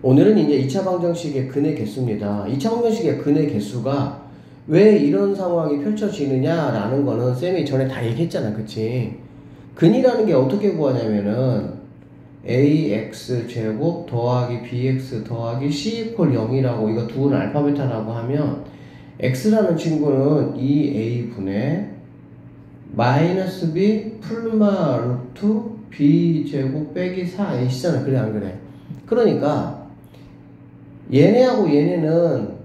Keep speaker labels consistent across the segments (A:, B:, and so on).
A: 오늘은 이제 2차 방정식의 근의 개수입니다. 2차 방정식의 근의 개수가 왜 이런 상황이 펼쳐지느냐라는 거는 쌤이 전에 다 얘기했잖아. 그치? 근이라는 게 어떻게 구하냐면은 ax 제곱 더하기 bx 더하기 c 이퀄 0이라고 이거 두는 알파 베타라고 하면 x라는 친구는 2a분의 마이너스 b 풀마 루트 b 제곱 빼기 4a시잖아. 그래 안 그래? 그러니까 얘네하고 얘네는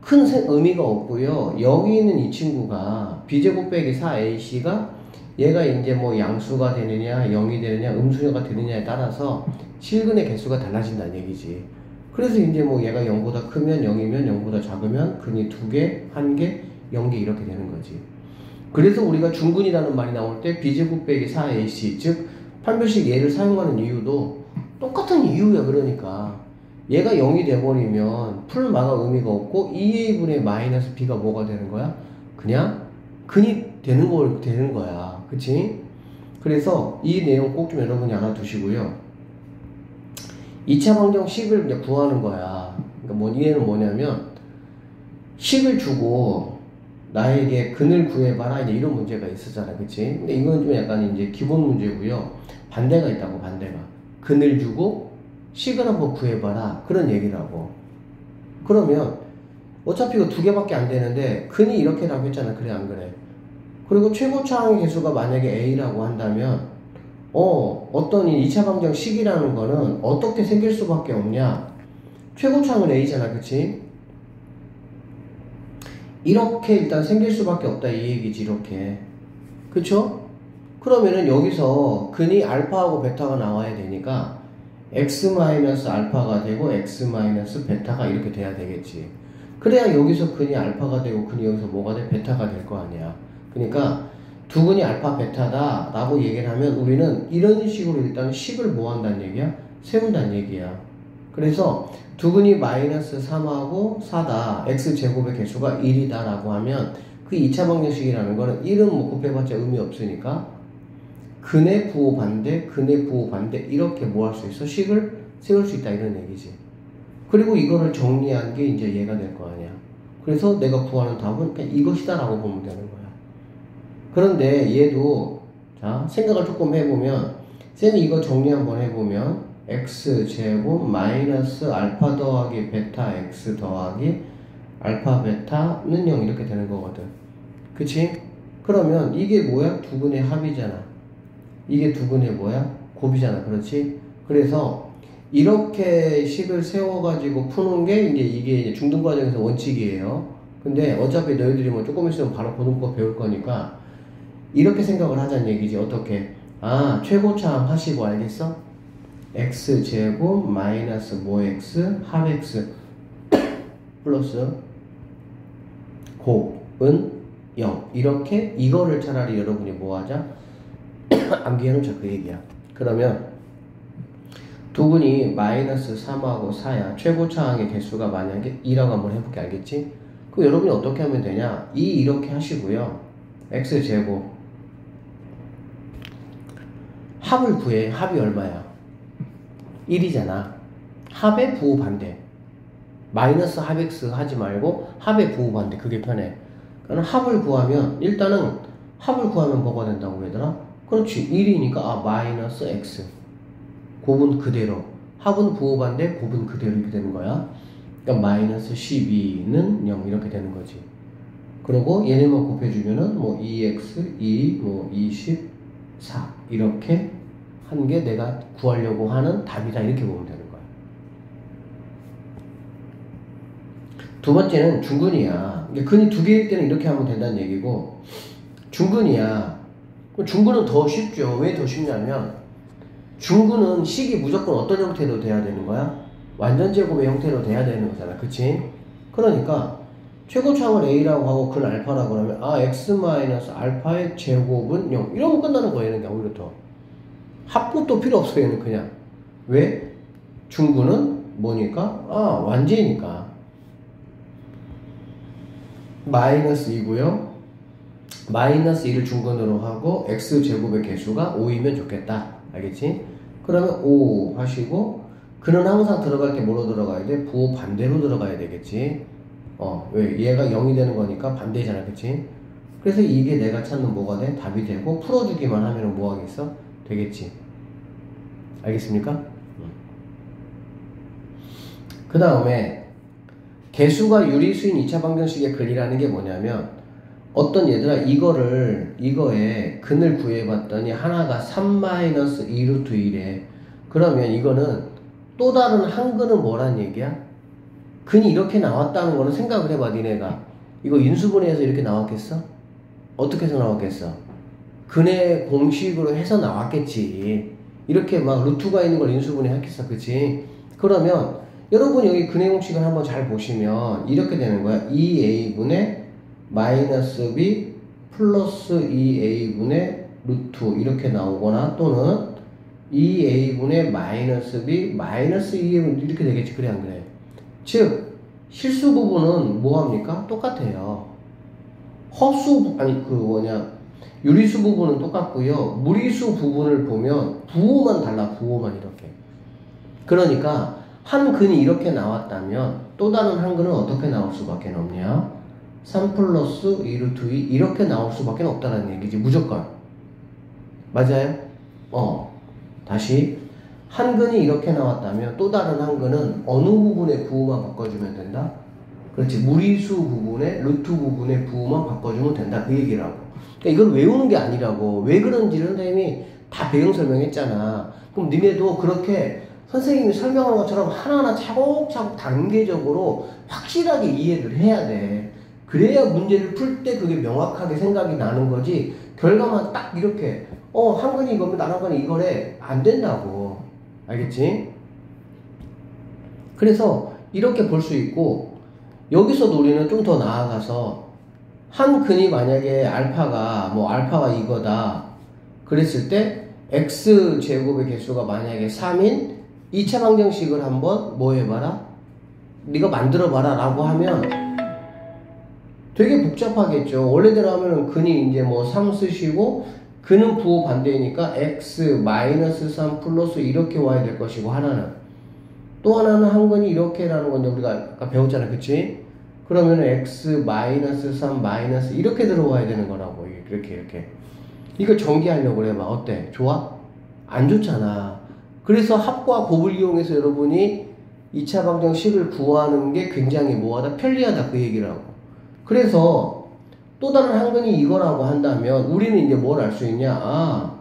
A: 큰 의미가 없고요. 여기 있는 이 친구가 b제곱 빼기 4ac가 얘가 이제 뭐 양수가 되느냐, 0이 되느냐, 음수녀가 되느냐에 따라서 실근의 개수가 달라진다는 얘기지. 그래서 이제 뭐 얘가 0보다 크면 0이면 0보다 작으면 근이 2개, 1개, 0개 이렇게 되는 거지. 그래서 우리가 중근이라는 말이 나올 때 b제곱 빼기 4ac, 즉 판별식 얘를 사용하는 이유도 똑같은 이유야, 그러니까. 얘가 0이 돼버리면 풀마가 의미가 없고 2a분의 마이너스 b가 뭐가 되는 거야? 그냥 근이 되는 걸 되는 거야. 그치? 그래서 이 내용 꼭 좀 여러분이 알아두시고요. 2차 방정 식을 이제 구하는 거야. 그러니까 뭐, 얘는 뭐냐면, 식을 주고, 나에게 근을 구해봐라. 이제 이런 문제가 있었잖아. 그치? 근데 이건 좀 약간 이제 기본 문제고요. 반대가 있다고, 반대가. 근을 주고, 식을 한번 구해봐라. 그런 얘기라고. 그러면 어차피 이거 두 개밖에 안 되는데 근이 이렇게라고 했잖아. 그래 안 그래? 그리고 최고차항의 개수가 만약에 A라고 한다면 어 어떤 이 2차 방정 식이라는 거는 어떻게 생길 수밖에 없냐? 최고차항은 A잖아. 그치? 이렇게 일단 생길 수밖에 없다 이 얘기지 이렇게 그쵸? 그러면은 여기서 근이 알파하고 베타가 나와야 되니까 x 알파가 되고 x 베타가 이렇게 돼야 되겠지. 그래야 여기서 근이 알파가 되고 근이 여기서 뭐가 돼? 베타가 될 거 아니야. 그러니까 두 근이 알파 베타다 라고 얘기를 하면 우리는 이런 식으로 일단 식을 뭐 한다는 얘기야? 세운다는 얘기야. 그래서 두 근이 마이너스 3하고 4다. x제곱의 개수가 1이다 라고 하면 그 2차 방정식이라는 거는 1은 뭐 곱해봤자 의미 없으니까 근의 부호 반대, 근의 부호 반대 이렇게 뭐할수 있어? 식을 세울 수 있다 이런 얘기지. 그리고 이거를 정리한 게 이제 얘가 될 거 아니야. 그래서 내가 구하는 답은 그냥 이것이다라고 보면 되는 거야. 그런데 얘도 자 생각을 조금 해보면 쌤이 이거 정리 한번 해보면 x 제곱 마이너스 알파 더하기 베타 x 더하기 알파 베타는 0 이렇게 되는 거거든. 그치? 그러면 이게 뭐야? 두 분의 합이잖아. 이게 두근의 뭐야? 곱이잖아. 그렇지? 그래서 이렇게 식을 세워가지고 푸는 게 이제 이게 중등 과정에서 원칙이에요. 근데 어차피 너희들이 뭐 조금 있으면 바로 고등법 배울 거니까 이렇게 생각을 하자는 얘기지. 어떻게? 아, 최고차항 하시고 알겠어? x 제곱 마이너스 모 x 합 x 플러스 곱은 0 이렇게 이거를 차라리 여러분이 뭐 하자? 암기해놓자 그 얘기야. 그러면 두근이 마이너스 3하고 4야. 최고차항의 개수가 만약에 2라고 한번 해볼게 알겠지? 그 여러분이 어떻게 하면 되냐? 2 이렇게 하시고요. x제곱 합을 구해. 합이 얼마야? 1이잖아. 합의 부호 반대. 마이너스 합 x 하지 말고 합의 부호 반대. 그게 편해. 그러니까 합을 구하면 일단은 합을 구하면 뭐가 된다고 얘들아? 그렇지. 1이니까 아 마이너스 x. 곱은 그대로. 합은 부호반대 곱은 그대로 이렇게 되는 거야. 그러니까 마이너스 12는 0 이렇게 되는 거지. 그리고 얘네만 곱해주면은 뭐 2x, 2, 뭐 24 이렇게 한 게 내가 구하려고 하는 답이다 이렇게 보면 되는 거야. 두 번째는 중근이야. 근이 두 개일 때는 이렇게 하면 된다는 얘기고 중근이야. 중근은 더 쉽죠. 왜 더 쉽냐면 중근은 식이 무조건 어떤 형태로 돼야 되는 거야? 완전 제곱의 형태로 돼야 되는 거잖아. 그치? 그러니까 최고차항을 A라고 하고 근 알파라고 하면 아 x 마이너스 알파의 제곱은 0 이러면 끝나는 거예요. 얘는 오히려 더 합분도 필요 없어 얘는 그냥 왜? 중근은 뭐니까? 아 완제니까 마이너스 2고요 마이너스 1을 중근으로 하고 x제곱의 개수가 5이면 좋겠다. 알겠지? 그러면 5 하시고 그는 항상 들어갈 때 뭐로 들어가야 돼? 부호 반대로 들어가야 되겠지. 어, 왜? 얘가 0이 되는 거니까 반대잖아, 그치? 그래서 이게 내가 찾는 뭐가 돼? 답이 되고, 풀어주기만 하면 뭐 하겠어? 되겠지. 알겠습니까? 그 다음에, 개수가 유리수인 2차 방정식의 근이라는 게 뭐냐면, 어떤 얘들아, 이거를, 이거에 근을 구해봤더니 하나가 3-2루트 1에, 그러면 이거는 또 다른 한 근은 뭐란 얘기야? 근이 이렇게 나왔다는 거는 생각을 해봐, 니네가. 이거 인수분해해서 이렇게 나왔겠어? 어떻게 해서 나왔겠어? 근의 공식으로 해서 나왔겠지. 이렇게 막 루트가 있는 걸 인수분해 했겠어, 그치? 그러면, 여러분 여기 근의 공식을 한번 잘 보시면, 이렇게 되는 거야. 2a분의 마이너스 b 플러스 2a분의 루트 이렇게 나오거나 또는 2a분의 마이너스 b 마이너스 2a 이렇게 되겠지 그래 안 그래? 즉 실수 부분은 뭐합니까? 똑같아요. 허수 아니 그 뭐냐 유리수 부분은 똑같고요. 무리수 부분을 보면 부호만 달라 부호만 이렇게. 그러니까 한 근이 이렇게 나왔다면 또 다른 한 근은 어떻게 나올 수밖에 없냐 3 플러스 2루트 2 이렇게 나올 수밖에 없다는 얘기지 무조건. 맞아요? 어. 다시 한 근이 이렇게 나왔다면 또 다른 한 근은 어느 부분의 부호만 바꿔주면 된다? 그렇지. 무리수 부분의 루트 부분의 부호만 바꿔주면 된다. 그 얘기라고. 그러니까 이걸 외우는 게 아니라고. 왜 그런지를 선생님이 다 배경 설명했잖아. 그럼 니네도 그렇게 선생님이 설명한 것처럼 하나하나 차곡차곡 단계적으로 확실하게 이해를 해야 돼 그래야 문제를 풀 때 그게 명확하게 생각이 나는 거지 결과만 딱 이렇게 어, 한 건이 이거면 나한 건이 이거래. 안 된다고. 알겠지? 그래서 이렇게 볼 수 있고, 여기서도 우리는 좀 더 나아가서, 한 근이 만약에 알파가, 뭐, 알파가 이거다. 그랬을 때, x 제곱의 개수가 만약에 3인 2차 방정식을 한번 뭐 해봐라? 네가 만들어봐라. 라고 하면, 되게 복잡하겠죠. 원래대로 하면은 근이 이제 뭐 3 쓰시고, 그는 부호 반대이니까 x 마이너스 3 플러스 이렇게 와야 될 것이고 하나는 또 하나는 한 건이 이렇게라는 건데 우리가 아까 배웠잖아 그치? 그러면 x 마이너스 3 마이너스 이렇게 들어와야 되는 거라고 이렇게 이렇게 이거 전개하려고 해봐 어때? 좋아? 안 좋잖아 그래서 합과 곱을 이용해서 여러분이 2차 방정식을 구하는 게 굉장히 뭐하다 편리하다 그 얘기라고 그래서 또 다른 한근이 이거라고 한다면 우리는 이제 뭘 알 수 있냐? 아,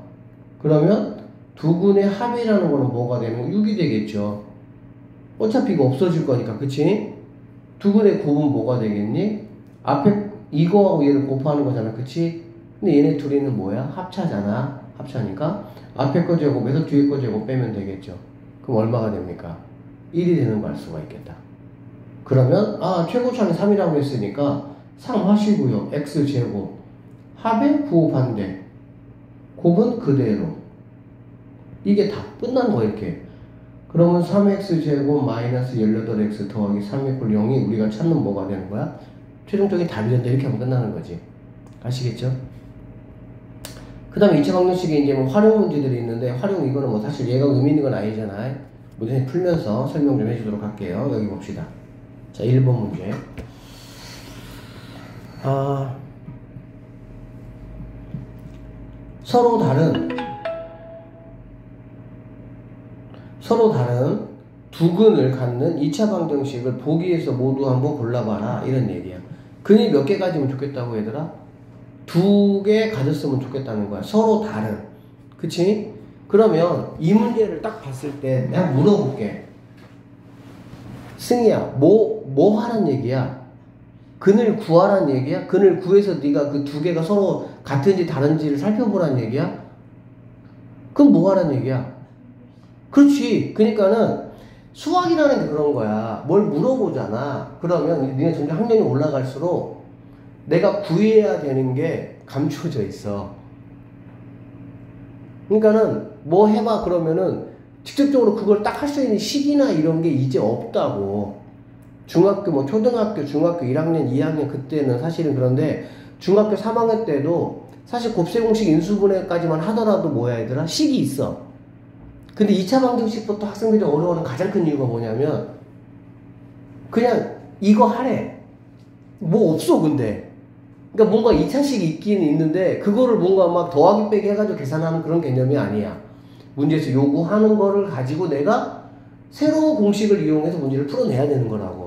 A: 그러면 두 근의 합이라는 거는 뭐가 거? 6이 되겠죠. 어차피 이거 없어질 거니까, 그치? 두 근의 곱은 뭐가 되겠니? 앞에 이거하고 얘를 곱하는 거잖아, 그치? 근데 얘네 둘이는 뭐야? 합차잖아. 합차니까 앞에 거 제곱에서 뒤에 거 제곱 빼면 되겠죠. 그럼 얼마가 됩니까? 1이 되는 거알 수가 있겠다. 그러면 아 최고차는 3이라고 했으니까 3 하시고요. x제곱. 합의 부호 반대. 곱은 그대로. 이게 다 끝난 거 이렇게. 그러면 3x제곱 마이너스 18x 더하기 3 이퀄 0이 우리가 찾는 뭐가 되는 거야? 최종적인 답이 된다 이렇게 하면 끝나는 거지. 아시겠죠? 그 다음에 2차 방정식에 이제 뭐 활용 문제들이 있는데 활용 이거는 뭐 사실 얘가 의미 있는 건 아니잖아요. 문제 풀면서 설명 좀 해주도록 할게요. 여기 봅시다. 자, 1번 문제. 아, 서로 다른 서로 다른 두 근을 갖는 2차 방정식을 보기에서 모두 한번 골라봐라 이런 얘기야. 근이 몇 개 가지면 좋겠다고 얘들아? 두 개 가졌으면 좋겠다는 거야. 서로 다른. 그치? 그러면 이 문제를 딱 봤을 때 내가 물어볼게. 승희야, 뭐, 뭐 하는 얘기야? 근을 구하란 얘기야? 근을 구해서 네가 그 두 개가 서로 같은지 다른지를 살펴보란 얘기야? 그럼 뭐 하란 얘기야? 그렇지. 그러니까는 수학이라는 게 그런 거야. 뭘 물어보잖아. 그러면 니네 점점 학년이 올라갈수록 내가 구해야 되는 게 감춰져 있어. 그러니까는 뭐 해봐 그러면은 직접적으로 그걸 딱 할 수 있는 시기나 이런 게 이제 없다고. 중학교 뭐 초등학교 중학교 1학년 2학년 그때는 사실은 그런데 중학교 3학년 때도 사실 곱셈 공식 인수분해까지만 하더라도 뭐야 얘들아 식이 있어 근데 2차 방정식부터 학생들이 어려워하는 가장 큰 이유가 뭐냐면 그냥 이거 하래. 뭐 없어 근데. 그러니까 뭔가 2차식이 있긴 있는데 그거를 뭔가 막 더하기 빼기 해가지고 계산하는 그런 개념이 아니야. 문제에서 요구하는 거를 가지고 내가 새로운 공식을 이용해서 문제를 풀어내야 되는 거라고.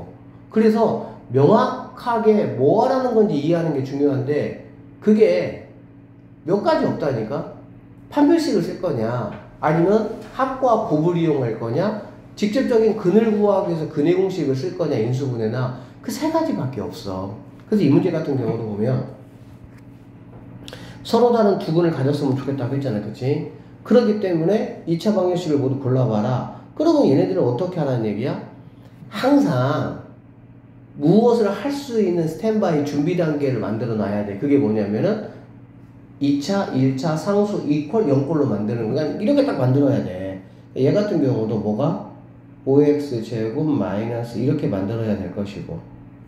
A: 그래서 명확하게 뭐 하라는 건지 이해하는 게 중요한데 그게 몇 가지 없다니까? 판별식을 쓸 거냐 아니면 합과 곱을 이용할 거냐 직접적인 근을 구하기 위해서 근의 공식을 쓸 거냐 인수분해나 그 세 가지밖에 없어. 그래서 이 문제 같은 경우도 보면 서로 다른 두 근을 가졌으면 좋겠다고 했잖아. 그치? 그렇기 때문에 2차 방정식을 모두 골라봐라. 그러면 얘네들은 어떻게 하라는 얘기야? 항상 무엇을 할 수 있는 스탠바이 준비 단계를 만들어 놔야 돼. 그게 뭐냐면은 2차, 1차 상수 이퀄 0꼴로 만드는 거야. 이렇게 딱 만들어야 돼. 얘 같은 경우도 뭐가 5x 제곱 마이너스 이렇게 만들어야 될 것이고.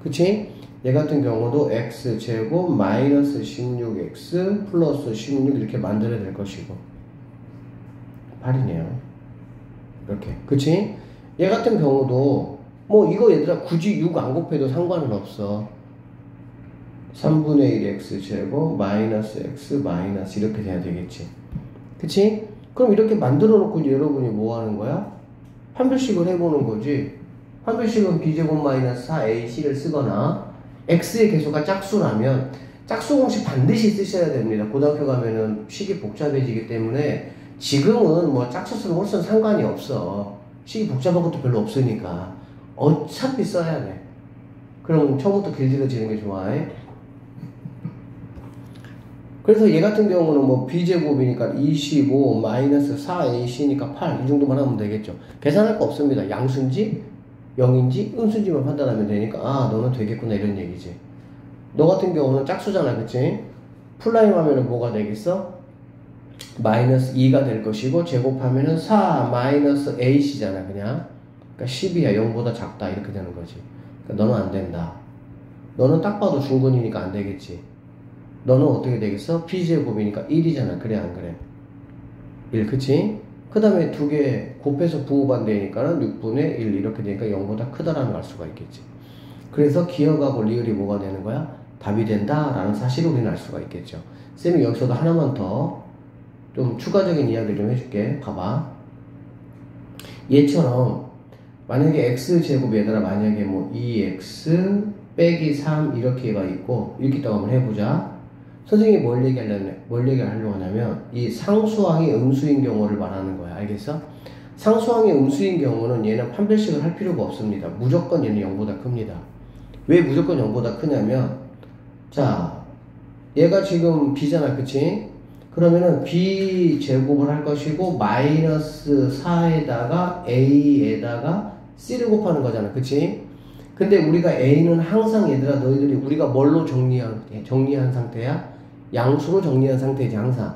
A: 그치? 얘 같은 경우도 x 제곱 마이너스 16x 플러스 16 이렇게 만들어야 될 것이고. 8이네요. 이렇게. 그치? 얘 같은 경우도 뭐 이거 얘들아 굳이 6 안 곱해도 상관은 없어. 3분의 1 x 제곱 마이너스 x 마이너스 이렇게 돼야 되겠지. 그치? 그럼 이렇게 만들어 놓고 여러분이 뭐 하는 거야? 판별식을 해보는 거지. 판별식은 b제곱 마이너스 4ac를 쓰거나 x의 개수가 짝수라면 짝수 공식 반드시 쓰셔야 됩니다. 고등학교 가면은 식이 복잡해지기 때문에 지금은 뭐 짝수 쓰는 훨씬 상관이 없어. 식이 복잡한 것도 별로 없으니까. 어차피 써야 돼. 그럼 처음부터 길들여지는 게 좋아해. 그래서 얘 같은 경우는 뭐 b제곱이니까 25 마이너스 4ac니까 8 이 정도만 하면 되겠죠. 계산할 거 없습니다. 양수인지 0인지 음수인지만 판단하면 되니까 아 너는 되겠구나 이런 얘기지. 너 같은 경우는 짝수잖아 그치? prime 하면은 뭐가 되겠어? 마이너스 2가 될 것이고 제곱하면은 4 마이너스 ac잖아 그냥. 그러니까 10이야 0보다 작다 이렇게 되는 거지. 그러니까 너는 안 된다. 너는 딱 봐도 중근이니까 안 되겠지. 너는 어떻게 되겠어? b제곱이니까 1이잖아. 그래, 안 그래? 1, 그치? 그 다음에 두 개 곱해서 부호반대니까는 6분의 1 이렇게 되니까 0보다 크다라는 걸 알 수가 있겠지. 그래서 기억하고 리을이 뭐가 되는 거야? 답이 된다 라는 사실을 우리는 알 수가 있겠죠. 쌤이 여기서도 하나만 더 좀 추가적인 이야기를 좀 해줄게. 봐봐. 얘처럼 만약에 x제곱 얘들아 만약에 뭐 2x 빼기 3 이렇게가 있고 이렇게 또 한번 해보자. 선생님이 뭘 얘기하려면, 뭘 얘기하려고 하냐면, 이 상수항이 음수인 경우를 말하는 거야. 알겠어? 상수항이 음수인 경우는 얘는 판별식을 할 필요가 없습니다. 무조건 얘는 0보다 큽니다. 왜 무조건 0보다 크냐면, 자, 얘가 지금 b잖아. 그치? 그러면은 b 제곱을 할 것이고, 마이너스 4에다가 a에다가 c를 곱하는 거잖아. 그치? 근데 우리가 a는 항상 얘들아 너희들이 우리가 뭘로 정리한, 정리한 상태야? 양수로 정리한 상태이지 항상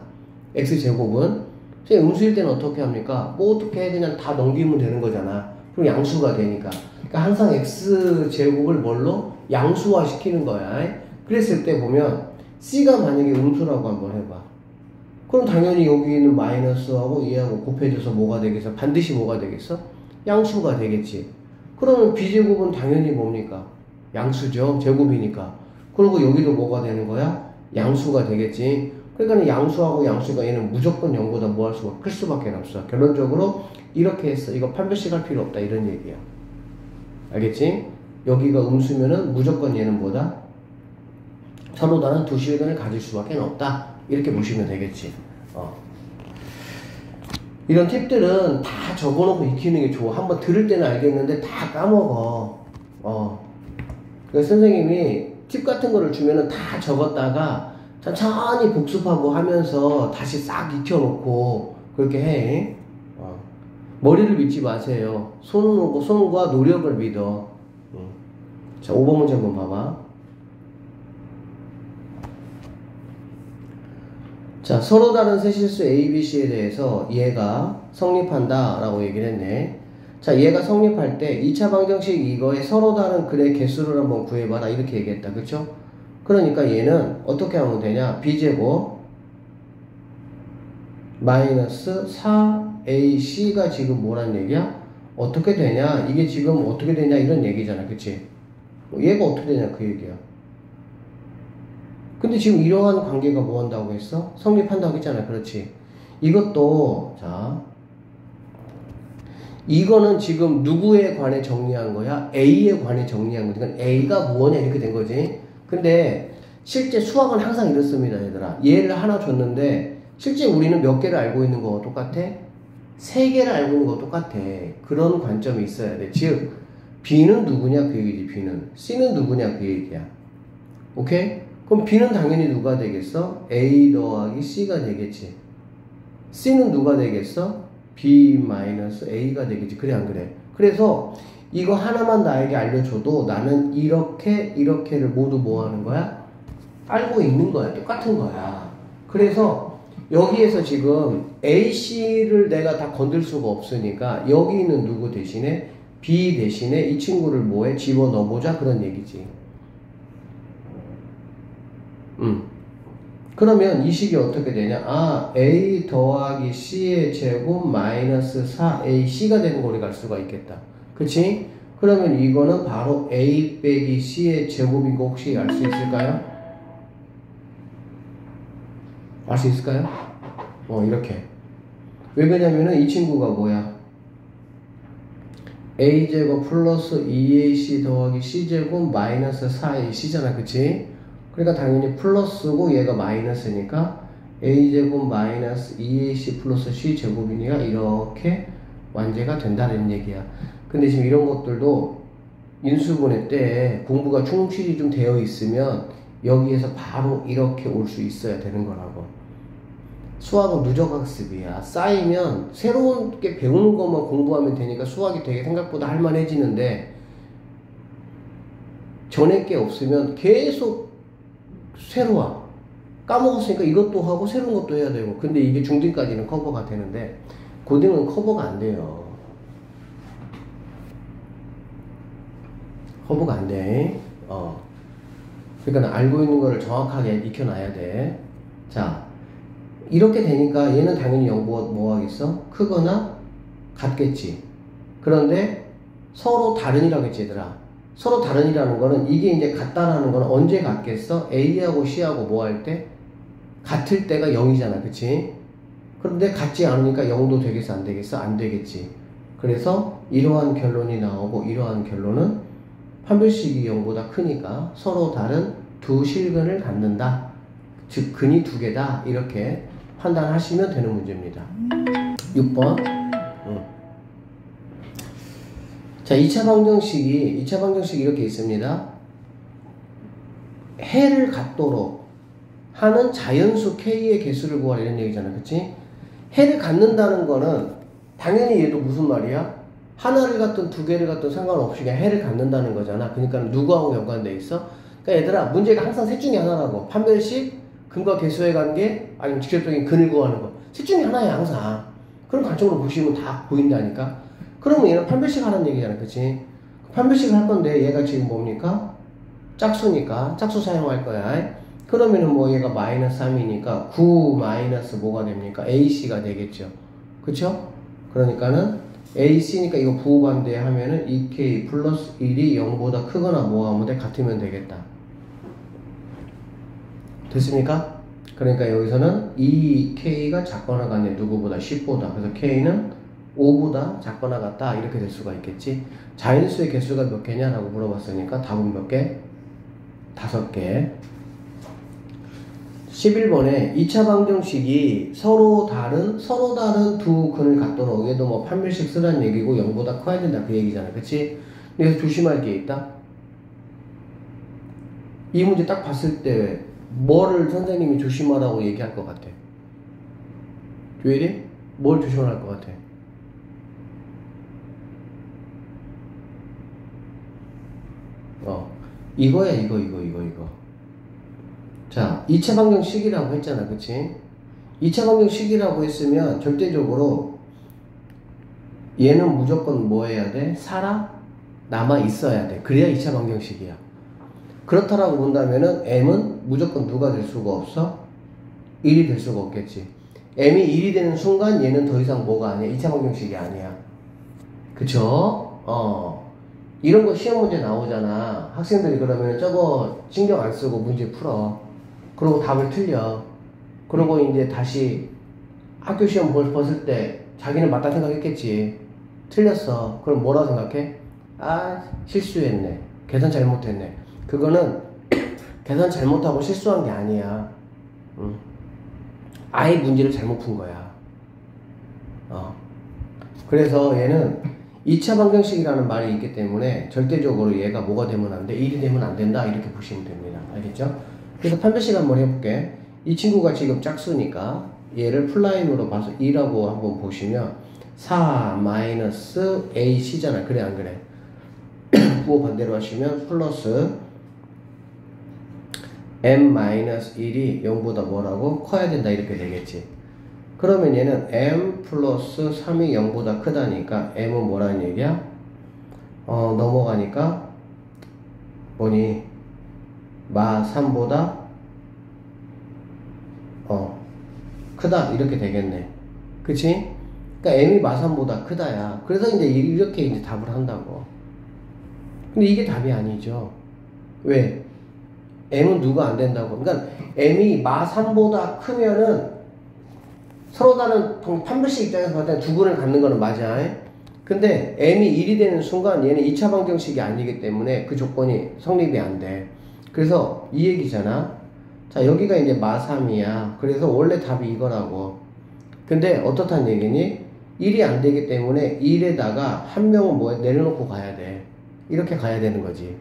A: x제곱은 음수일 때는 어떻게 합니까? 뭐 어떻게 해 그냥 다 넘기면 되는 거잖아 그럼 양수가 되니까 그러니까 항상 x제곱을 뭘로? 양수화 시키는 거야 그랬을 때 보면 c가 만약에 음수라고 한번 해봐 그럼 당연히 여기 있는 마이너스하고 얘하고 곱해져서 뭐가 되겠어? 반드시 뭐가 되겠어? 양수가 되겠지 그러면 b제곱은 당연히 뭡니까? 양수죠 제곱이니까 그리고 여기도 뭐가 되는 거야? 양수가 되겠지. 그러니까 양수하고 양수가 얘는 무조건 0보다 뭐 할 수가 클 수밖에 없어. 결론적으로 이렇게 했어. 이거 판별식 할 필요 없다. 이런 얘기야. 알겠지? 여기가 음수면은 무조건 얘는 뭐다? 서로 다른 두 실근을 가질 수밖에 없다. 이렇게 보시면 되겠지. 어. 이런 팁들은 다 적어놓고 익히는 게 좋아. 한번 들을 때는 알겠는데 다 까먹어. 어. 그래서 선생님이 팁 같은 거를 주면은 다 적었다가 천천히 복습하고 하면서 다시 싹 익혀놓고 그렇게 해. 어. 머리를 믿지 마세요. 손, 손과 노력을 믿어. 응. 자, 5번 문제 한번 봐봐. 자, 서로 다른 세 실수 A, B, C에 대해서 얘가 성립한다 라고 얘기를 했네. 자, 얘가 성립할 때 2차 방정식 이거에 서로 다른 근의 개수를 한번 구해봐라. 이렇게 얘기했다. 그쵸? 그러니까 얘는 어떻게 하면 되냐? b제곱 마이너스 4 A, C가 지금 뭐란 얘기야? 어떻게 되냐? 이게 지금 어떻게 되냐? 이런 얘기잖아. 그치? 얘가 어떻게 되냐? 그 얘기야. 근데 지금 이러한 관계가 뭐 한다고 했어? 성립한다고 했잖아. 그렇지. 이것도, 자. 이거는 지금 누구에 관해 정리한 거야? A에 관해 정리한 거지. 그러니까 A가 뭐냐? 이렇게 된 거지. 근데 실제 수학은 항상 이렇습니다, 얘들아. 얘를 하나 줬는데 실제 우리는 몇 개를 알고 있는 거 똑같아? 세 개를 알고 있는 거 똑같아. 그런 관점이 있어야 돼. 즉, B는 누구냐 그 얘기지, B는. C는 누구냐 그 얘기야. 오케이? 그럼 B는 당연히 누가 되겠어? A 더하기 C가 되겠지. C는 누가 되겠어? B-A가 되겠지. 그래, 안 그래? 그래서 이거 하나만 나에게 알려줘도 나는 이렇게, 이렇게를 모두 뭐 하는 거야? 알고 있는 거야. 똑같은 거야. 그래서 여기에서 지금 A, C를 내가 다 건들 수가 없으니까 여기 있는 누구 대신에 B 대신에 이 친구를 뭐해? 집어넣어보자. 그런 얘기지. 음. 그러면 이 식이 어떻게 되냐? 아, A 더하기 C의 제곱 마이너스 4AC가 되는 거리 갈 수가 있겠다. 그치? 그러면 이거는 바로 A 빼기 C의 제곱인 거 혹시 알 수 있을까요? 알 수 있을까요? 어, 이렇게. 왜 그러냐면은 이 친구가 뭐야? a제곱 플러스 2ac 더하기 c제곱 마이너스 4ac잖아. 그치? 그러니까 당연히 플러스고 얘가 마이너스니까 a제곱 마이너스 2ac 플러스 c제곱이니까 이렇게 완제가 된다는 얘기야. 근데 지금 이런 것들도 인수분해 때 공부가 충실히 좀 되어 있으면 여기에서 바로 이렇게 올 수 있어야 되는 거라고. 수학은 누적학습이야. 쌓이면 새로운 게 배우는 것만 공부하면 되니까 수학이 되게 생각보다 할만해지는데 전에 게 없으면 계속 새로 와. 까먹었으니까 이것도 하고 새로운 것도 해야 되고 근데 이게 중딩까지는 커버가 되는데 고등은 커버가 안 돼요. 커버가 안 돼. 어. 그러니까 알고 있는 거를 정확하게 익혀놔야 돼. 자, 이렇게 되니까 얘는 당연히 0보가 뭐 하겠어? 크거나 같겠지. 그런데 서로 다른이라고 했지 얘들아. 서로 다른이라는 거는 이게 이제 같다라는 거는 언제 같겠어? A하고 C하고 뭐 할 때? 같을 때가 0이잖아. 그치? 그런데 같지 않으니까 0도 되겠어? 안 되겠어? 안 되겠지. 그래서 이러한 결론이 나오고 이러한 결론은 판별식이 0보다 크니까 서로 다른 두 실근을 갖는다. 즉 근이 두 개다. 이렇게 판단하시면 되는 문제입니다. 6번. 응. 자, 2차 방정식이, 2차 방정식이 이렇게 있습니다. 해를 갖도록 하는 자연수 K의 개수를 구하라 이런 얘기잖아. 그치? 해를 갖는다는 거는 당연히 얘도 무슨 말이야? 하나를 갖든 두 개를 갖든 상관없이 그냥 해를 갖는다는 거잖아. 그러니까 누구하고 연관돼 있어? 그러니까 얘들아, 문제가 항상 셋 중에 하나라고. 판별식, 근과 개수의 관계, 아니면 직접적인 근을 구하는 거. 셋 중에 하나야, 항상. 그런 관점으로 보시면 다 보인다니까? 그러면 얘는 판별식 하는 얘기잖아, 그치? 판별식을 할 건데, 얘가 지금 뭡니까? 짝수니까, 짝수 사용할 거야. 그러면은 뭐 얘가 마이너스 3이니까 9 마이너스 뭐가 됩니까? AC가 되겠죠. 그쵸? 그러니까는 AC니까 이거 부호반대 하면은 2K 플러스 1이 0보다 크거나 뭐하면 돼? 같으면 되겠다. 됐습니까? 그러니까 여기서는 2K가 작거나 같네. 누구보다 10보다. 그래서 K는 5보다 작거나 같다. 이렇게 될 수가 있겠지. 자연수의 개수가 몇 개냐라고 물어봤으니까 답은 몇 개? 다섯 개. 11번에 2차 방정식이 서로 다른, 서로 다른 두 근을 갖도록, 얘도 뭐 판별식 쓰라는 얘기고 0보다 커야 된다. 그 얘기잖아. 그치? 그래서 조심할 게 있다. 이 문제 딱 봤을 때 뭐를 선생님이 조심하라고 얘기할 것 같아? 조엘이? 뭘 조심할 것 같아? 어, 이거야, 이거, 이거, 이거, 이거. 자, 2차 방정식이라고 했잖아, 그치? 2차 방정식이라고 했으면 절대적으로 얘는 무조건 뭐 해야 돼? 살아? 남아 있어야 돼. 그래야 2차 방정식이야. 그렇다라고 본다면은 M은 무조건 누가 될 수가 없어? 1이 될 수가 없겠지. m이 1이 되는 순간 얘는 더 이상 뭐가 아니야? 2차 방정식이 아니야. 그쵸? 어. 이런 거 시험 문제 나오잖아. 학생들이 그러면 저거 신경 안 쓰고 문제 풀어. 그러고 답을 틀려. 그러고 이제 다시 학교 시험 봤을 때 자기는 맞다 생각했겠지. 틀렸어. 그럼 뭐라고 생각해? 아, 실수했네. 계산 잘못했네. 그거는 계산 잘못하고 실수한 게 아니야. 응. 아예 문제를 잘못 푼 거야. 어. 그래서 얘는 2차 방정식이라는 말이 있기 때문에 절대적으로 얘가 뭐가 되면 안 돼? 1이 되면 안 된다. 이렇게 보시면 됩니다. 알겠죠? 그래서 판별식 한번 해볼게. 이 친구가 지금 짝수니까 얘를 prime으로 봐서 2라고 한번 보시면 4 마이너스 AC잖아. 그래 안 그래? 부호 반대로 하시면 플러스 m-1이 0보다 뭐라고? 커야 된다 이렇게 되겠지. 그러면 얘는 m 플러스 3이 0보다 크다니까 m은 뭐라는 얘기야? 어 넘어가니까 뭐니 마 3보다 어 크다 이렇게 되겠네. 그치? 그러니까 m이 마 3보다 크다야. 그래서 이제 이렇게 이제 답을 한다고. 근데 이게 답이 아니죠. 왜? m은 누가 안 된다고. 그러니까 m이 마 3보다 크면은 서로 다른 판별식 입장에서 봤을 때 두근을 갖는 거는 맞아. 근데 m이 1이 되는 순간 얘는 2차 방정식이 아니기 때문에 그 조건이 성립이 안 돼. 그래서 이 얘기잖아. 자, 여기가 이제 마 3이야. 그래서 원래 답이 이거라고. 근데 어떻단 얘기니? 1이 안 되기 때문에 1에다가 한 명은 뭐 내려놓고 가야 돼. 이렇게 가야 되는 거지.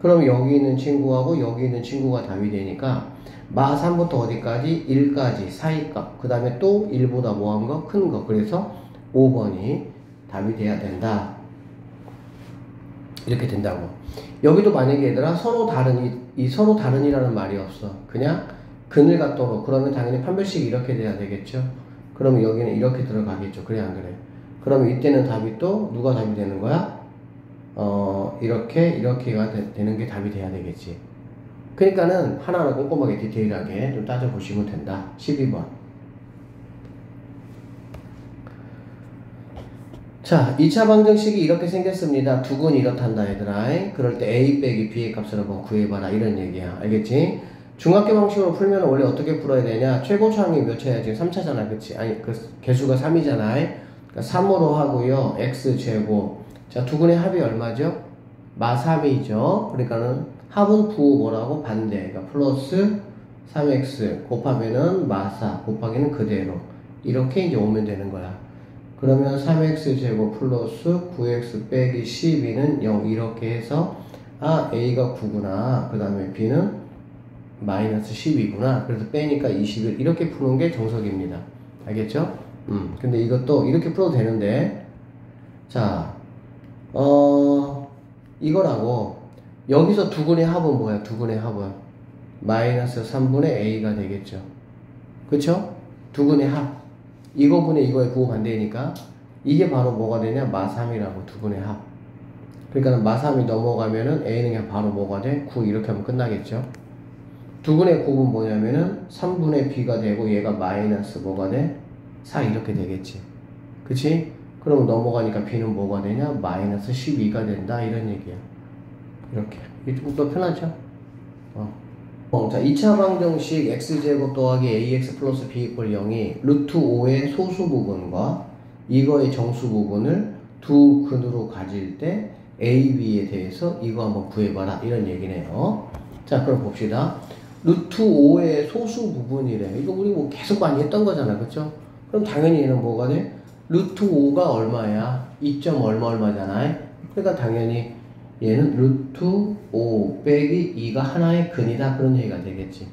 A: 그럼 여기 있는 친구하고 여기 있는 친구가 답이 되니까 마 3부터 어디까지? 1까지 사이값 그 다음에 또 1보다 뭐한 거? 큰 거. 그래서 5번이 답이 돼야 된다. 이렇게 된다고. 여기도 만약에 얘들아 서로 다른 이, 이 서로 다른이라는 말이 없어. 그냥 그늘 같도록. 그러면 당연히 판별식이 이렇게 돼야 되겠죠. 그러면 여기는 이렇게 들어가겠죠. 그래 안 그래? 그러면 이때는 답이 또 누가 답이 되는 거야? 어, 이렇게, 이렇게가 되, 는게 답이 돼야 되겠지. 그러니까는 하나하나 꼼꼼하게 디테일하게 좀 따져보시면 된다. 12번. 자, 2차 방정식이 이렇게 생겼습니다. 두근이 이렇단다, 얘들아. 그럴 때 A 빼기 B의 값을 한번 구해봐라. 이런 얘기야. 알겠지? 중학교 방식으로 풀면 원래 어떻게 풀어야 되냐? 최고차항이 몇 차야? 지금 3차잖아. 그치? 아니, 그 개수가 3이잖아. 그러니까 3으로 하고요. X제곱. 자, 두근의 합이 얼마죠? 마 3이죠. 그러니까는 합은 부 뭐라고? 반대. 그러니까 플러스 3x 곱하면은 마사 곱하기는 그대로. 이렇게 이제 오면 되는 거야. 그러면 3x 제곱 플러스 9x 빼기 12는 0 이렇게 해서 아 a가 9구나 그 다음에 b는 마이너스 10이구나 그래서 빼니까 20을 이렇게 푸는 게 정석입니다 알겠죠? 음 근데 이것도 이렇게 풀어도 되는데 자 어, 이거라고 여기서 두근의 합은 뭐야? 두근의 합은 마이너스 3분의 a가 되겠죠. 그쵸? 두근의 합. 이거분의 이거의 부호 반대니까 이게 바로 뭐가 되냐? 마3이라고 두근의 합. 그러니까 마3이 넘어가면은 a는 그냥 바로 뭐가 돼? 9 이렇게 하면 끝나겠죠. 두근의 곱은 뭐냐면은 3분의 b가 되고 얘가 마이너스 뭐가 돼? 4 이렇게 되겠지. 그치? 그럼 넘어가니까 b는 뭐가 되냐? 마이너스 12가 된다 이런 얘기야. 이렇게 더 편하죠? 어. 어, 자 2차 방정식 x제곱 더하기 ax 플러스 b 이퀄 0이 루트 5의 소수 부분과 이거의 정수 부분을 두 근으로 가질 때 a, b에 대해서 이거 한번 구해봐라 이런 얘기네요. 자 그럼 봅시다. 루트 5의 소수 부분이래. 이거 우리 뭐 계속 많이 했던 거잖아. 그쵸? 그럼 당연히 얘는 뭐가 돼? 루트 5가 얼마야? 2점 얼마 얼마잖아. 그러니까 당연히 얘는 루트 5 빼기 2가 하나의 근이다. 그런 얘기가 되겠지.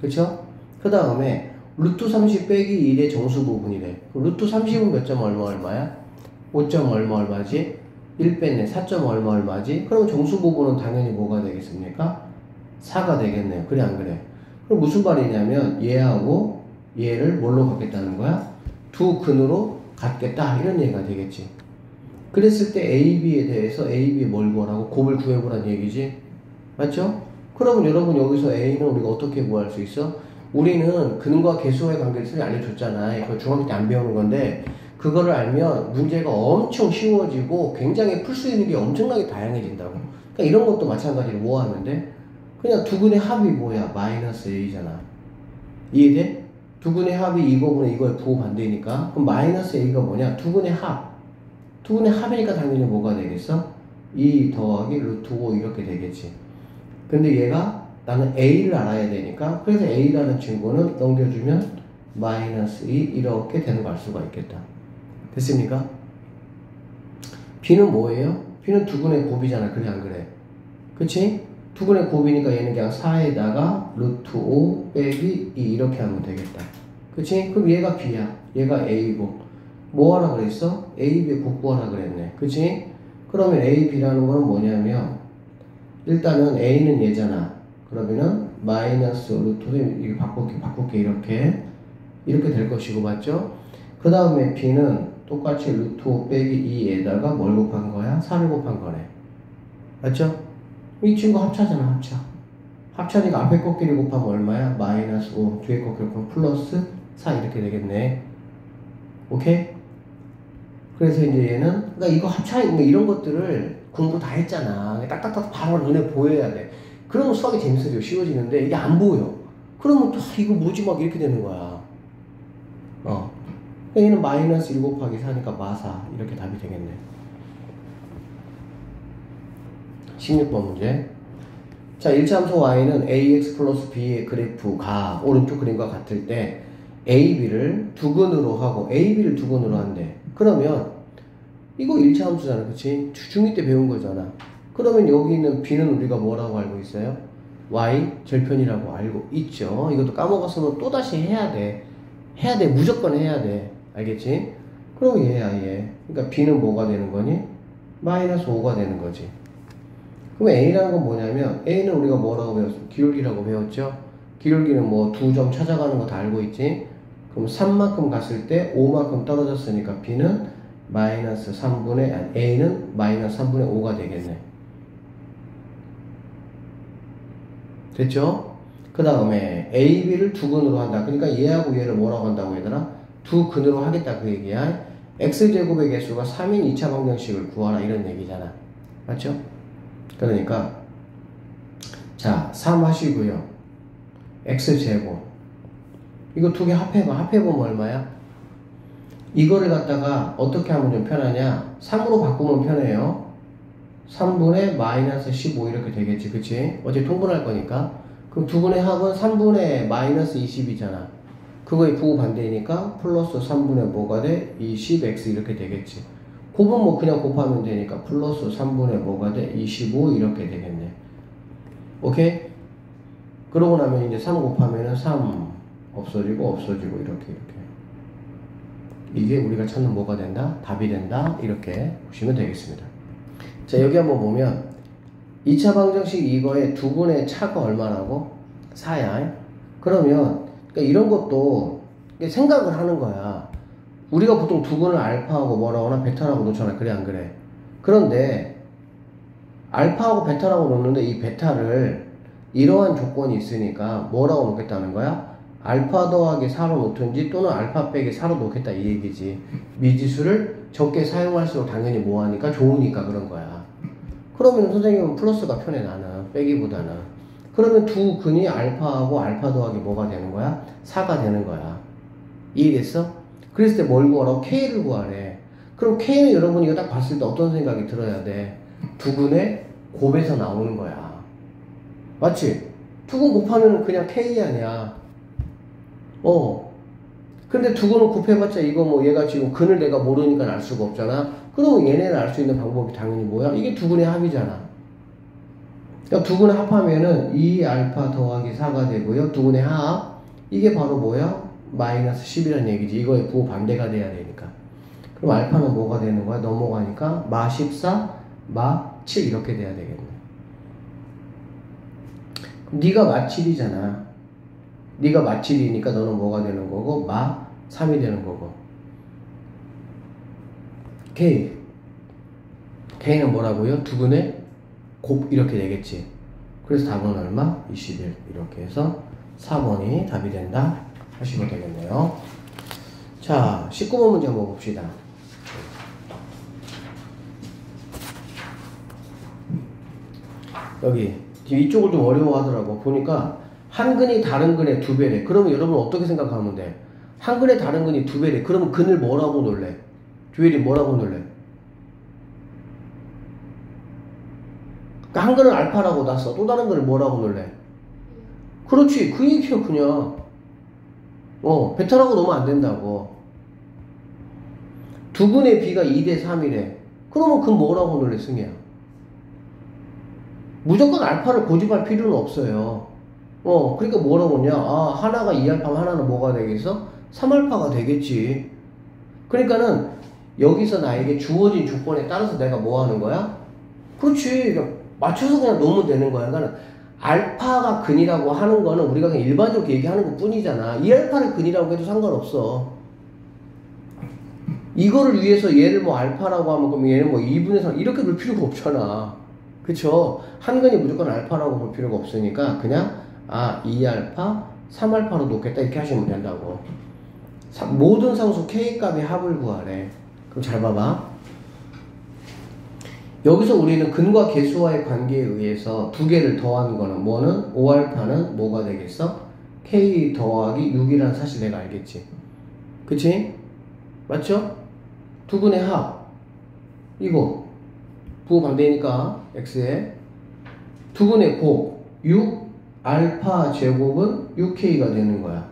A: 그쵸? 그 다음에 루트 30 빼기 1의 정수 부분이래. 루트 30은 몇 점 얼마 얼마야? 5점 얼마 얼마지? 1 뺐네. 4점 얼마 얼마지? 그럼 정수 부분은 당연히 뭐가 되겠습니까? 4가 되겠네요. 그래 안 그래? 그럼 무슨 말이냐면 얘하고 얘를 뭘로 갖겠다는 거야? 두 근으로 갖겠다 이런 얘기가 되겠지. 그랬을 때 A, B에 대해서 A, B 뭘 구하라고 곱을 구해보라는 얘기지. 맞죠? 그러면 여러분 여기서 A는 우리가 어떻게 구할 수 있어? 우리는 근과 개수의 관계를 선생님 알려줬잖아요. 그거 중학교 때 안 배우는 건데 그거를 알면 문제가 엄청 쉬워지고 굉장히 풀 수 있는 게 엄청나게 다양해진다고. 그러니까 이런 것도 마찬가지로 뭐 돼? 그냥 두근의 합이 뭐야? 마이너스 A잖아. 이해돼? 두근의 합이 이거분의 이거의 부호 반대니까 그럼 마이너스 A가 뭐냐? 두근의 합. 두근의 합이니까 당연히 뭐가 되겠어? 2 더하기 루트 5 이렇게 되겠지. 근데 얘가 나는 A를 알아야 되니까 그래서 A라는 친구는 넘겨주면 마이너스 2 이렇게 되는 걸 알 수가 있겠다. 됐습니까? B는 뭐예요? B는 두근의 곱이잖아. 그래 안 그래? 그치? 두근의 곱이니까 얘는 그냥 4에다가 루트 5 빼기 2 이렇게 하면 되겠다. 그치? 그럼 얘가 B야. 얘가 A고. 뭐 하라 그랬어? A, B의 곱 구하라 그랬네. 그치? 그러면 A, B라는 거는 뭐냐면 일단은 A는 얘잖아. 그러면은 마이너스 루트 이거 바꿀게 바꿀게 이렇게 이렇게 될 것이고 맞죠? 그 다음에 B는 똑같이 루트 5 빼기 2에다가 뭘 곱한 거야? 4를 곱한 거네. 맞죠? 이 친구 합차잖아 합차. 합차니까 앞에 꺾기를 곱하면 얼마야? 마이너스 5 뒤에 꺾기를 곱하면 플러스 4 이렇게 되겠네. 오케이? 그래서 이제 얘는 그러니까 이거 합차 뭐 이런 것들을 공부 다 했잖아. 딱딱딱 바로 눈에 보여야 돼. 그러면 수학이 재밌어져 쉬워지는데 이게 안 보여. 그러면 또 아, 이거 뭐지 막 이렇게 되는 거야. 어. 그러니까 얘는 마이너스 1 곱하기 4니까 마사 이렇게 답이 되겠네. 16번 문제. 자, 1차 함수 y는 ax 플러스 b의 그래프가 오른쪽 그림과 같을 때 ab를 두근으로 하고 ab를 두근으로 한대. 그러면 이거 1차 함수잖아. 그치? 중2 때 배운 거잖아. 그러면 여기 있는 b는 우리가 뭐라고 알고 있어요? y 절편이라고 알고 있죠. 이것도 까먹었으면 또다시 해야 돼. 해야 돼. 무조건 해야 돼. 알겠지? 그럼 얘야 얘. 그러니까 b는 뭐가 되는 거니? 마이너스 5가 되는 거지. 그럼 a라는 건 뭐냐면 a는 우리가 뭐라고 배웠어? 기울기라고 배웠죠? 기울기는 뭐 두 점 찾아가는 거 다 알고 있지? 그럼 3만큼 갔을 때 5만큼 떨어졌으니까 b는 마이너스 3분의 아니 a는 마이너스 3분의 5가 되겠네. 됐죠? 그 다음에 a, b를 두 근으로 한다. 그러니까 얘하고 얘를 뭐라고 한다고 얘들아? 두 근으로 하겠다 그 얘기야. x제곱의 개수가 3인 2차 방정식을 구하라 이런 얘기잖아. 맞죠? 그러니까 자, 3 하시고요. x제곱. 이거 두 개 합해봐. 합해보면 얼마야? 이거를 갖다가 어떻게 하면 좀 편하냐? 3으로 바꾸면 편해요. 3분의 마이너스 15 이렇게 되겠지. 그치? 어제 통분할 거니까. 그럼 두 분의 합은 3분의 마이너스 20이잖아. 그거의 부호 반대니까 플러스 3분의 뭐가 돼? 20x 이렇게 되겠지. 곱은 뭐 그냥 곱하면 되니까 플러스 3분의 뭐가 돼? 25 이렇게 되겠네. 오케이? 그러고 나면 이제 3 곱하면은 3 없어지고 없어지고 이렇게 이렇게. 이게 우리가 찾는 뭐가 된다? 답이 된다? 이렇게 보시면 되겠습니다. 자, 여기 한번 보면 2차 방정식 이거의 두 분의 차가 얼마라고? 4야. 그러면 그러니까 이런 것도 생각을 하는 거야. 우리가 보통 두근을 알파하고 뭐라고 하나 베타라고 놓잖아. 그래 안 그래? 그런데 알파하고 베타라고 놓는데 이 베타를 이러한 조건이 있으니까 뭐라고 놓겠다는 거야? 알파 더하기 4로 놓든지 또는 알파 빼기 4로 놓겠다 이 얘기지. 미지수를 적게 사용할수록 당연히 뭐하니까 좋으니까 그런 거야. 그러면 선생님은 플러스가 편해 나는 빼기보다는. 그러면 두 근이 알파하고 알파 더하기 뭐가 되는 거야? 4가 되는 거야. 이해됐어? 그랬을 때 뭘 구하라고? K를 구하래. 그럼 K는 여러분이 이거 딱 봤을 때 어떤 생각이 들어야 돼? 두 근의 곱에서 나오는 거야. 맞지? 두 근 곱하면 그냥 K 아니야. 어. 근데 두 근을 곱해봤자 이거 뭐 얘가 지금 근을 내가 모르니까 알 수가 없잖아. 그러면 얘네를 알 수 있는 방법이 당연히 뭐야? 이게 두 근의 합이잖아. 그러니까 두 근의 합하면은 2 알파 더하기 4가 되고요. 두 근의 합. 이게 바로 뭐야? 마이너스 10이라는 얘기지. 이거의 부호 반대가 돼야 되니까. 그럼 알파는 뭐가 되는 거야? 넘어가니까 마 14, 마 7 이렇게 돼야 되겠네. 네가 마 7이잖아. 네가 마 7이니까 너는 뭐가 되는 거고 마 3이 되는 거고. K. K는 뭐라고요? 두근의 곱 이렇게 되겠지. 그래서 답은 얼마? 21 이렇게 해서 4번이 답이 된다 하시면 되겠네요. 자, 19번 문제 한번 봅시다. 여기 이쪽을 좀 어려워하더라고 보니까 한 근이 다른 근의 두 배래 그러면 여러분 어떻게 생각하면 돼? 한 근의 다른 근이 두 배래 그러면 근을 뭐라고 놀래? 듀엘이 뭐라고 놀래? 그러니까 한 근을 알파라고 놨어 또 다른 근을 뭐라고 놀래? 그렇지 그 얘기야 그냥 어 베타라고 놓으면 안 된다고 두 근의 비가 2대 3이래 그러면 그 뭐라고 놀래 승희야? 무조건 알파를 고집할 필요는 없어요. 어, 그러니까 뭐라고 하냐? 아, 하나가 2알파면 하나는 뭐가 되겠어? 3알파가 되겠지. 그러니까는 여기서 나에게 주어진 조건에 따라서 내가 뭐 하는 거야? 그렇지. 그러니까 맞춰서 그냥 놓으면 되는 거야. 그러니까 알파가 근이라고 하는 거는 우리가 그냥 일반적으로 얘기하는 것 뿐이잖아. 2알파를 근이라고 해도 상관없어. 이거를 위해서 얘를 뭐 알파라고 하면 그럼 얘는 뭐 2분의 3 이렇게 놓을 필요가 없잖아. 그쵸? 한 근이 무조건 알파라고 볼 필요가 없으니까 그냥 아 2알파? 3알파로 놓겠다. 이렇게 하시면 된다고. 사, 모든 상수 K값의 합을 구하래. 그럼 잘 봐봐. 여기서 우리는 근과 개수와의 관계에 의해서 두 개를 더한 거는 뭐는? 5알파는 뭐가 되겠어? K 더하기 6이라는 사실 내가 알겠지. 그치? 맞죠? 두 근의 합. 이거. 부호 반대니까 x에 두근의 곱. 6 알파 제곱은 6k가 되는 거야.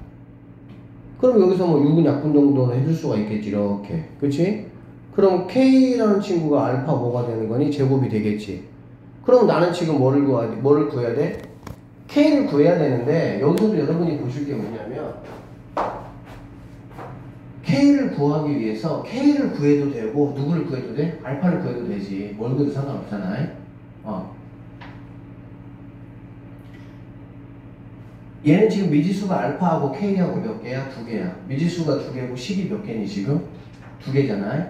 A: 그럼 여기서 뭐 6은 약분 정도는 해줄 수가 있겠지 이렇게 그치? 그럼 k라는 친구가 알파 뭐가 되는 거니? 제곱이 되겠지. 그럼 나는 지금 뭐를 구해야 돼? 뭐를 구해야 돼? k를 구해야 되는데 여기서도 여러분이 보실 게 뭐냐면 K를 구하기 위해서 K를 구해도 되고 누구를 구해도 돼? 알파를 구해도 되지. 뭘 구해도 상관없잖아. 어. 얘는 지금 미지수가 알파하고 K하고 몇 개야? 두 개야. 미지수가 두 개고 10이 몇 개니 지금? 두 개잖아.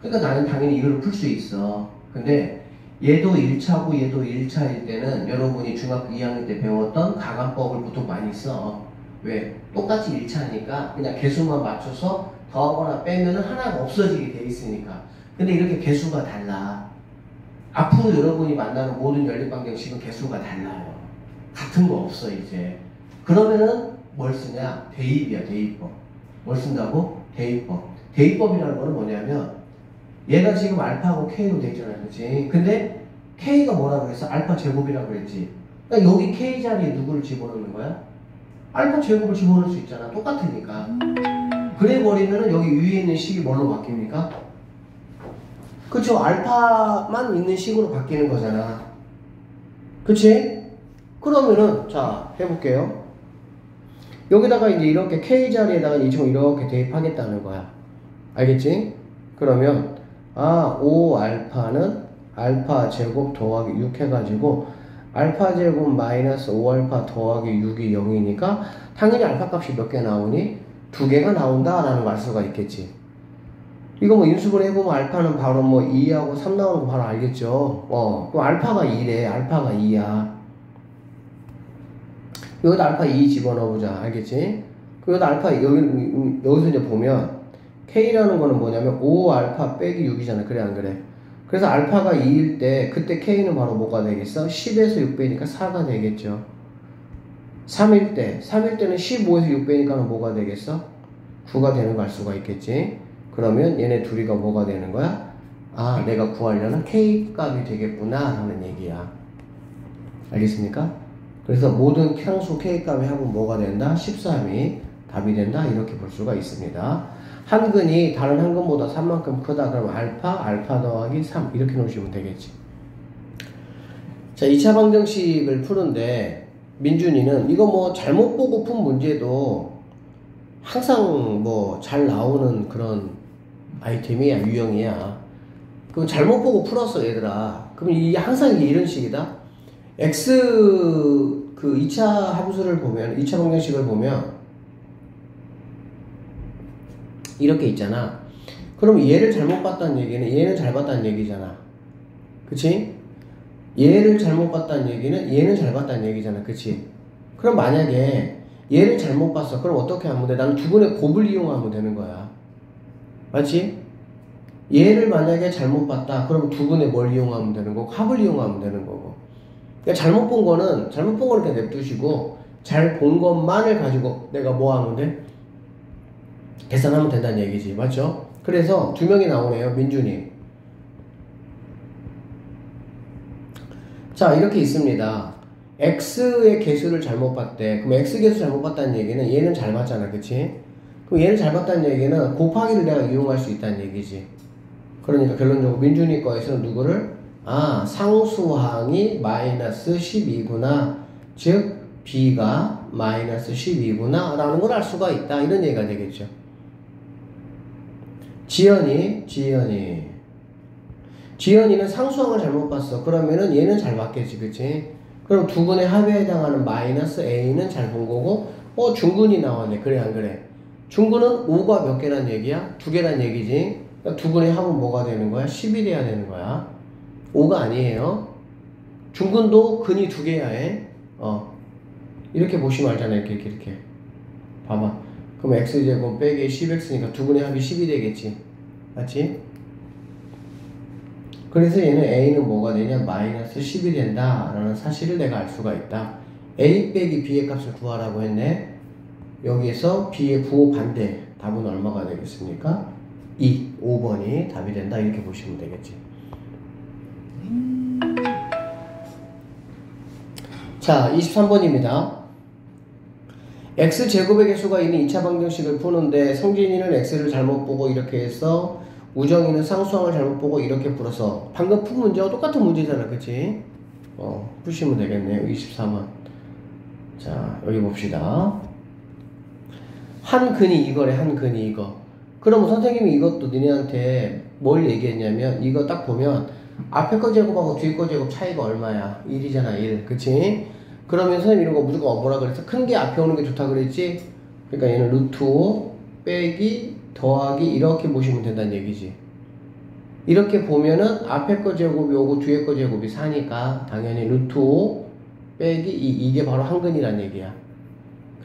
A: 그러니까 나는 당연히 이걸 풀 수 있어. 근데 얘도 1차고 얘도 1차일 때는 여러분이 중학교 2학년 때 배웠던 가간법을 보통 많이 써. 왜? 똑같이 1차니까 그냥 개수만 맞춰서 더하거나 빼면은 하나가 없어지게 돼 있으니까. 근데 이렇게 개수가 달라. 앞으로 여러분이 만나는 모든 연립방정식은 개수가 달라요. 같은 거 없어 이제. 그러면은 뭘 쓰냐? 대입이야 대입법. 뭘 쓴다고? 대입법. 대입법이라는 거는 뭐냐면 얘가 지금 알파하고 K로 돼 있잖아요. 그치? 근데 K가 뭐라 그랬어? 알파 제곱이라고 그랬지. 그러니까 여기 K 자리에 누구를 집어넣는 거야? 알파 제곱을 집어넣을 수 있잖아. 똑같으니까. 그래 버리면은 여기 위에 있는 식이 뭘로 바뀝니까? 그쵸? 알파만 있는 식으로 바뀌는 거잖아. 그치? 그러면은 자 해볼게요. 여기다가 이제 이렇게 K 자리에다가 이총 이렇게 대입하겠다는 거야. 알겠지? 그러면 아 5 알파는 알파 제곱 더하기 6 해가지고 알파 제곱 마이너스 5 알파 더하기 6이 0이니까 당연히 알파 값이 몇 개 나오니? 두 개가 나온다라는 말 수가 있겠지. 이거 뭐 인수분 해보면 알파는 바로 뭐 2하고 3 나오는 거 바로 알겠죠. 어, 그 알파가 2래. 알파가 2야. 여기다 알파 2 집어넣어보자. 알겠지? 여기다 알파, 여기, 여기서 이제 보면 K라는 거는 뭐냐면 5 알파 빼기 6이잖아. 그래, 안 그래? 그래서 알파가 2일 때 그때 K는 바로 뭐가 되겠어? 10에서 6 빼니까 4가 되겠죠. 3일 때, 3일 때는 15에서 6 빼니까는 뭐가 되겠어? 9가 되는 걸 알 수가 있겠지. 그러면 얘네 둘이가 뭐가 되는 거야? 아, 내가 구하려는 K 값이 되겠구나 라는 얘기야. 알겠습니까? 그래서 모든 향수 값의 합은 뭐가 된다? 13이 답이 된다. 이렇게 볼 수가 있습니다. 한 근이 다른 한 근보다 3만큼 크다. 그러면 알파, 알파 더하기 3 이렇게 놓으시면 되겠지. 자, 2차 방정식을 푸는데 민준이는 이거 뭐 잘못 보고 푼 문제도 항상 뭐 잘 나오는 그런 아이템이야 유형이야 그럼 잘못 보고 풀었어 얘들아 그럼 이 항상 이게 이런 식이다 x 그 2차 함수를 보면 2차 방정식을 보면 이렇게 있잖아 그럼 얘를 잘못 봤다는 얘기는 얘는 잘 봤다는 얘기잖아 그치? 얘를 잘못 봤다는 얘기는 얘는 잘 봤다는 얘기잖아. 그치? 그럼 만약에 얘를 잘못 봤어. 그럼 어떻게 하면 돼? 나는 두근의 곱을 이용하면 되는 거야. 맞지? 얘를 만약에 잘못 봤다. 그럼 두근의 뭘 이용하면 되는 거고, 합을 이용하면 되는 거고. 그러니까 잘못 본 거는, 잘못 본 거는 그냥 냅두시고, 잘 본 것만을 가지고 내가 뭐 돼? 계산하면 된다는 얘기지. 맞죠? 그래서 두 명이 나오네요. 민준이. 자, 이렇게 있습니다. x의 개수를 잘못 봤대. 그럼 x 개수 잘못 봤다는 얘기는 얘는 잘 봤잖아. 그치? 그럼 얘는 잘 봤다는 얘기는 곱하기를 내가 이용할 수 있다는 얘기지. 그러니까 결론적으로 민준이 거에서는 누구를? 아, 상수항이 마이너스 12구나. 즉, b가 마이너스 12구나. 라는 걸 알 수가 있다. 이런 얘기가 되겠죠. 지연이, 지연이. 지연이는 상수항을 잘못 봤어. 그러면은 얘는 잘 봤겠지. 그치? 그럼 두 분의 합에 해당하는 마이너스 a는 잘 본 거고, 어, 중근이 나왔네. 그래, 안 그래? 중근은 5가 몇 개란 얘기야? 두 개란 얘기지. 그러니까 두 분의 합은 뭐가 되는 거야? 10이 돼야 되는 거야. 5가 아니에요. 중근도 근이 두 개야 해. 어. 이렇게 보시면 알잖아. 이렇게, 이렇게, 이렇게. 봐봐. 그럼 x제곱 빼기 10x니까 두 분의 합이 10이 되겠지. 맞지? 그래서 얘는 a는 뭐가 되냐? 마이너스 10이 된다 라는 사실을 내가 알 수가 있다. a 빼기 b의 값을 구하라고 했네. 여기에서 b의 부호 반대 답은 얼마가 되겠습니까? 2, 5번이 답이 된다 이렇게 보시면 되겠지. 자, 23번입니다. x제곱의 개수가 있는 2차 방정식을 푸는데 성진이는 x를 잘못 보고 이렇게 해서 우정이는 상수항을 잘못 보고 이렇게 풀어서 방금 푼 문제와 똑같은 문제잖아 그치? 어, 푸시면 되겠네요 24번 자 여기 봅시다 한 근이 이거래 한 근이 이거 그러면 선생님이 이것도 니네한테 뭘 얘기했냐면 이거 딱 보면 앞에 거 제곱하고 뒤에 거 제곱 차이가 얼마야 1이잖아 1 그치? 그러면 선생님 이런 거 무조건 뭐라 그랬어? 큰 게 앞에 오는 게 좋다 그랬지? 그러니까 얘는 루트 5 빼기 더하기 이렇게 보시면 된다는 얘기지. 이렇게 보면은 앞에 거 제곱이 오고 뒤에 거 제곱이 4니까 당연히 루트 5 빼기 2 이게 바로 한근이란 얘기야.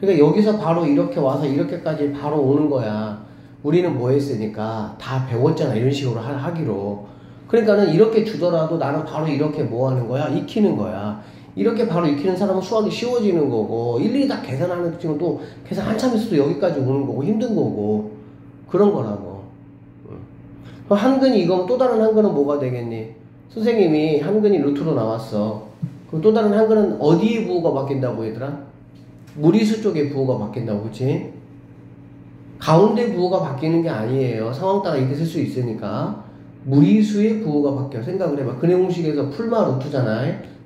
A: 그러니까 여기서 바로 이렇게 와서 이렇게까지 바로 오는 거야. 우리는 뭐 했으니까 다 배웠잖아 이런 식으로 하, 기로 그러니까는 이렇게 주더라도 나는 바로 이렇게 뭐 하는 거야 익히는 거야 이렇게 바로 익히는 사람은 수학이 쉬워지는 거고 일일이 다 계산하는 친구는 또 계산 한참 했어도 여기까지 오는 거고 힘든 거고 그런 거라고. 한근이 이거면 또 다른 한근은 뭐가 되겠니? 선생님이 한근이 루트로 나왔어. 그럼 또 다른 한근은 어디 부호가 바뀐다고 얘들아? 무리수 쪽에 부호가 바뀐다고 그치? 가운데 부호가 바뀌는 게 아니에요. 상황 따라 이렇게 쓸 수 있으니까. 무리수의 부호가 바뀌어. 생각을 해봐. 근해 공식에서 풀마 루트잖아.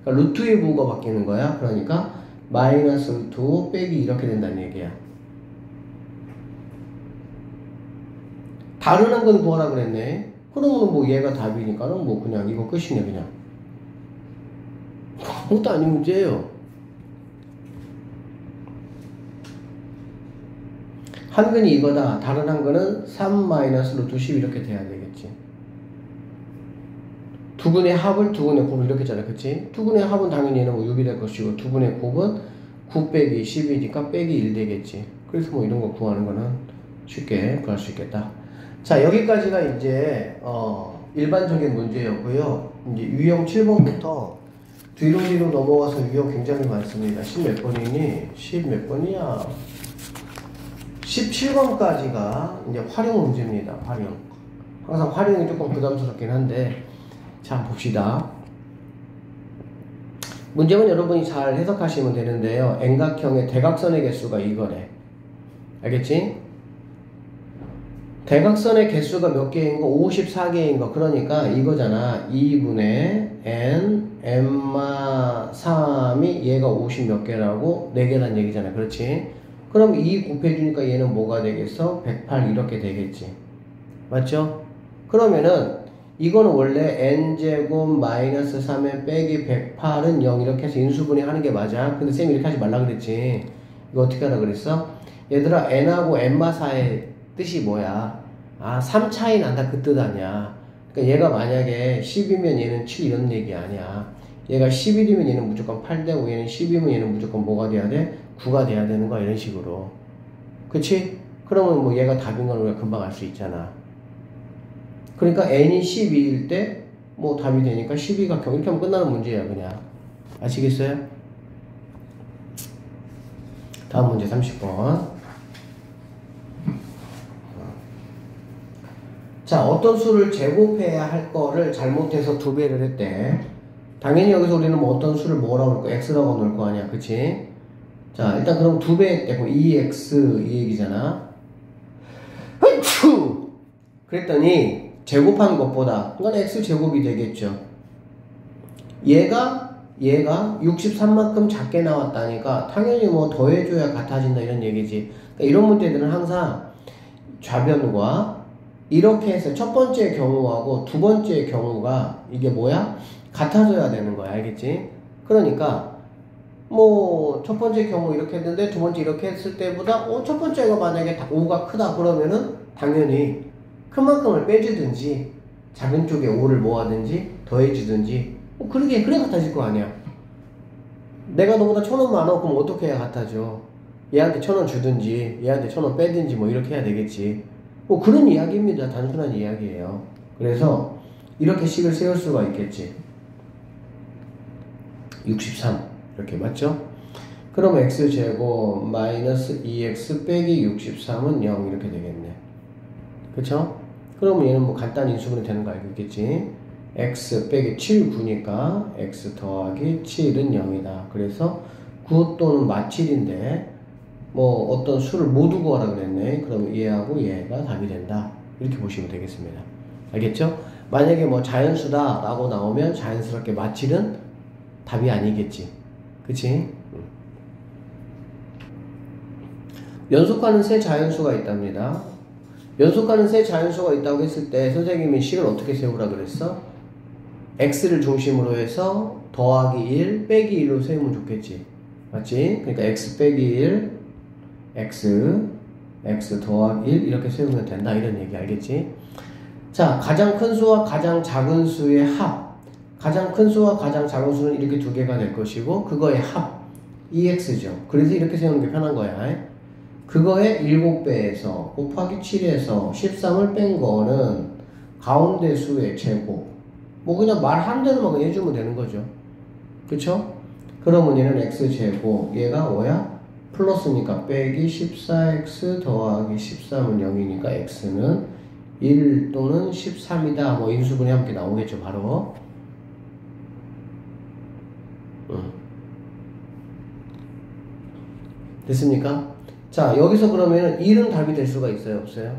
A: 그러니까 루트의 부호가 바뀌는 거야. 그러니까 마이너스 루트 5 빼기 이렇게 된다는 얘기야. 다른 한 건 구하라 그랬네. 그러면 뭐 얘가 답이니까는 뭐 그냥 이거 끝이네 그냥. 아무것도 아닌 문제예요. 한근이 이거다. 다른 한근은 3 마이너스 루트 10 이렇게 돼야 되겠지. 두 근의 합을 두 근의 곱을 이렇게 잖아 그치? 두 근의 합은 당연히 얘는 뭐 6이 될 것이고 두 근의 곱은 9 빼기 10이니까 빼기 1 되겠지. 그래서 뭐 이런 거 구하는 거는 쉽게 구할 수 있겠다. 자, 여기까지가 이제, 어, 일반적인 문제였고요. 이제 유형 7번부터 뒤로 뒤로 넘어가서 유형 굉장히 많습니다. 10 몇 번이니? 10 몇 번이야? 17번까지가 이제 활용 문제입니다. 활용. 항상 활용이 조금 부담스럽긴 한데, 자, 봅시다. 문제는 여러분이 잘 해석하시면 되는데요. N각형의 대각선의 개수가 이거래. 알겠지? 대각선의 개수가 몇 개인 거? 54개인 거. 그러니까 이거잖아. 2분의 n, n마 3이 얘가 50 몇 개라고 4개란 얘기잖아. 그렇지? 그럼 2 곱해주니까 얘는 뭐가 되겠어? 108 이렇게 되겠지. 맞죠? 그러면은 이거는 원래 n제곱 마이너스 3에 빼기 108은 0 이렇게 해서 인수분해 하는 게 맞아. 근데 쌤이 이렇게 하지 말라 그랬지. 이거 어떻게 하라 그랬어? 얘들아 n하고 n마 4의 뜻이 뭐야? 아, 3 차이 난다 그 뜻 아니야. 그러니까 얘가 만약에 10이면 얘는 7 이런 얘기 아니야. 얘가 11이면 얘는 무조건 8 되고 얘는 10이면 얘는 무조건 뭐가 돼야 돼? 9가 돼야 되는 거야 이런 식으로 그치? 그러면 뭐 얘가 답인 걸 우리가 금방 알 수 있잖아 그러니까 n이 12일 때 뭐 답이 되니까 12각형 이렇게 하면 끝나는 문제야 그냥. 아시겠어요? 다음 문제 30번. 자 어떤 수를 제곱해야 할 거를 잘못해서 두 배를 했대. 당연히 여기서 우리는 뭐 어떤 수를 뭐라고 할거 x라고 넣을 거 아니야. 그치? 자 일단 그럼 두 배 했대. 그럼 2x 이 얘기잖아. 그랬더니 제곱한 것보다 이건 x제곱이 되겠죠. 얘가 얘가 63만큼 작게 나왔다니까 당연히 뭐 더해줘야 같아진다 이런 얘기지. 그러니까 이런 문제들은 항상 좌변과 이렇게 해서 첫 번째 경우하고 두 번째 경우가 이게 뭐야? 같아져야 되는 거야. 알겠지? 그러니까 뭐 첫 번째 경우 이렇게 했는데 두 번째 이렇게 했을 때보다 어, 첫 번째가 만약에 5가 크다 그러면은 당연히 큰 만큼을 빼주든지 작은 쪽에 5를 모아든지 더해주든지. 뭐 그러게 그래 같아질 거 아니야. 내가 너보다 천 원 많아. 그럼 어떻게 해야 같아져? 얘한테 천 원 주든지 얘한테 천 원 빼든지 뭐 이렇게 해야 되겠지. 뭐 그런 이야기입니다. 단순한 이야기예요. 그래서 이렇게 식을 세울 수가 있겠지. 63 이렇게 맞죠? 그럼 x제곱 마이너스 2x 빼기 63은 0 이렇게 되겠네. 그쵸? 그러면 얘는 뭐 간단히 인수분해 되는 거 알고 있겠지? x 빼기 7, 9니까 x 더하기 7은 0이다. 그래서 9 또는 마7인데 뭐 어떤 수를 모두 구하라 그랬네. 그럼 얘하고 얘가 답이 된다. 이렇게 보시면 되겠습니다. 알겠죠? 만약에 뭐 자연수다 라고 나오면 자연스럽게 마7은 답이 아니겠지. 그치? 연속하는 세 자연수가 있답니다. 연속 하는 세 자연수가 있다고 했을 때 선생님이 식을 어떻게 세우라 그랬어? x를 중심으로 해서 더하기 1 빼기 1로 세우면 좋겠지. 맞지? 그러니까 x 빼기 1 x x 더하기 1 이렇게 세우면 된다 이런 얘기 알겠지? 자 가장 큰 수와 가장 작은 수의 합 가장 큰 수와 가장 작은 수는 이렇게 두 개가 될 것이고 그거의 합 EX죠. 그래서 이렇게 세우는 게 편한 거야. 그거의 7배에서 곱하기 7에서 13을 뺀 거는 가운데 수의 제곱. 뭐 그냥 말 한 대로만 그냥 해주면 되는 거죠. 그쵸? 그러면 얘는 x제곱. 얘가 뭐야? 플러스니까 빼기 14x 더하기 13은 0이니까 x는 1 또는 13이다. 뭐 인수분해 함께 나오겠죠, 바로. 응. 됐습니까? 자, 여기서 그러면 1은 답이 될 수가 있어요? 없어요?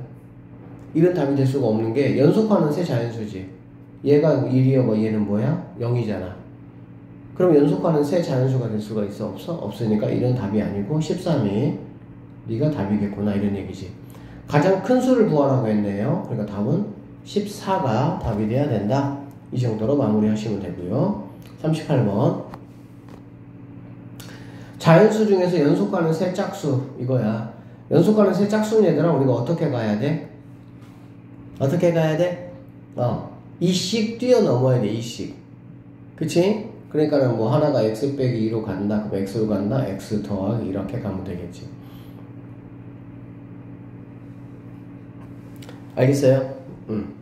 A: 1은 답이 될 수가 없는 게 연속하는 세 자연수지. 얘가 1이요, 뭐 얘는 뭐야? 0이잖아. 그럼 연속하는 세 자연수가 될 수가 있어? 없어? 없으니까 1은 답이 아니고 13이 네가 답이겠구나 이런 얘기지. 가장 큰 수를 구하라고 했네요. 그러니까 답은 14가 답이 돼야 된다. 이 정도로 마무리하시면 되고요. 38번. 자연수 중에서 연속가는 세 짝수 이거야. 연속가는 세 짝수는 얘들아 우리가 어떻게 가야 돼? 어떻게 가야 돼? 어, 이씩 뛰어넘어야 돼, 이씩. 그치? 그러니까는 뭐 하나가 x 빼기 2로 간다, 그럼 x로 간다, x 더하기 이렇게 가면 되겠지. 알겠어요? 음.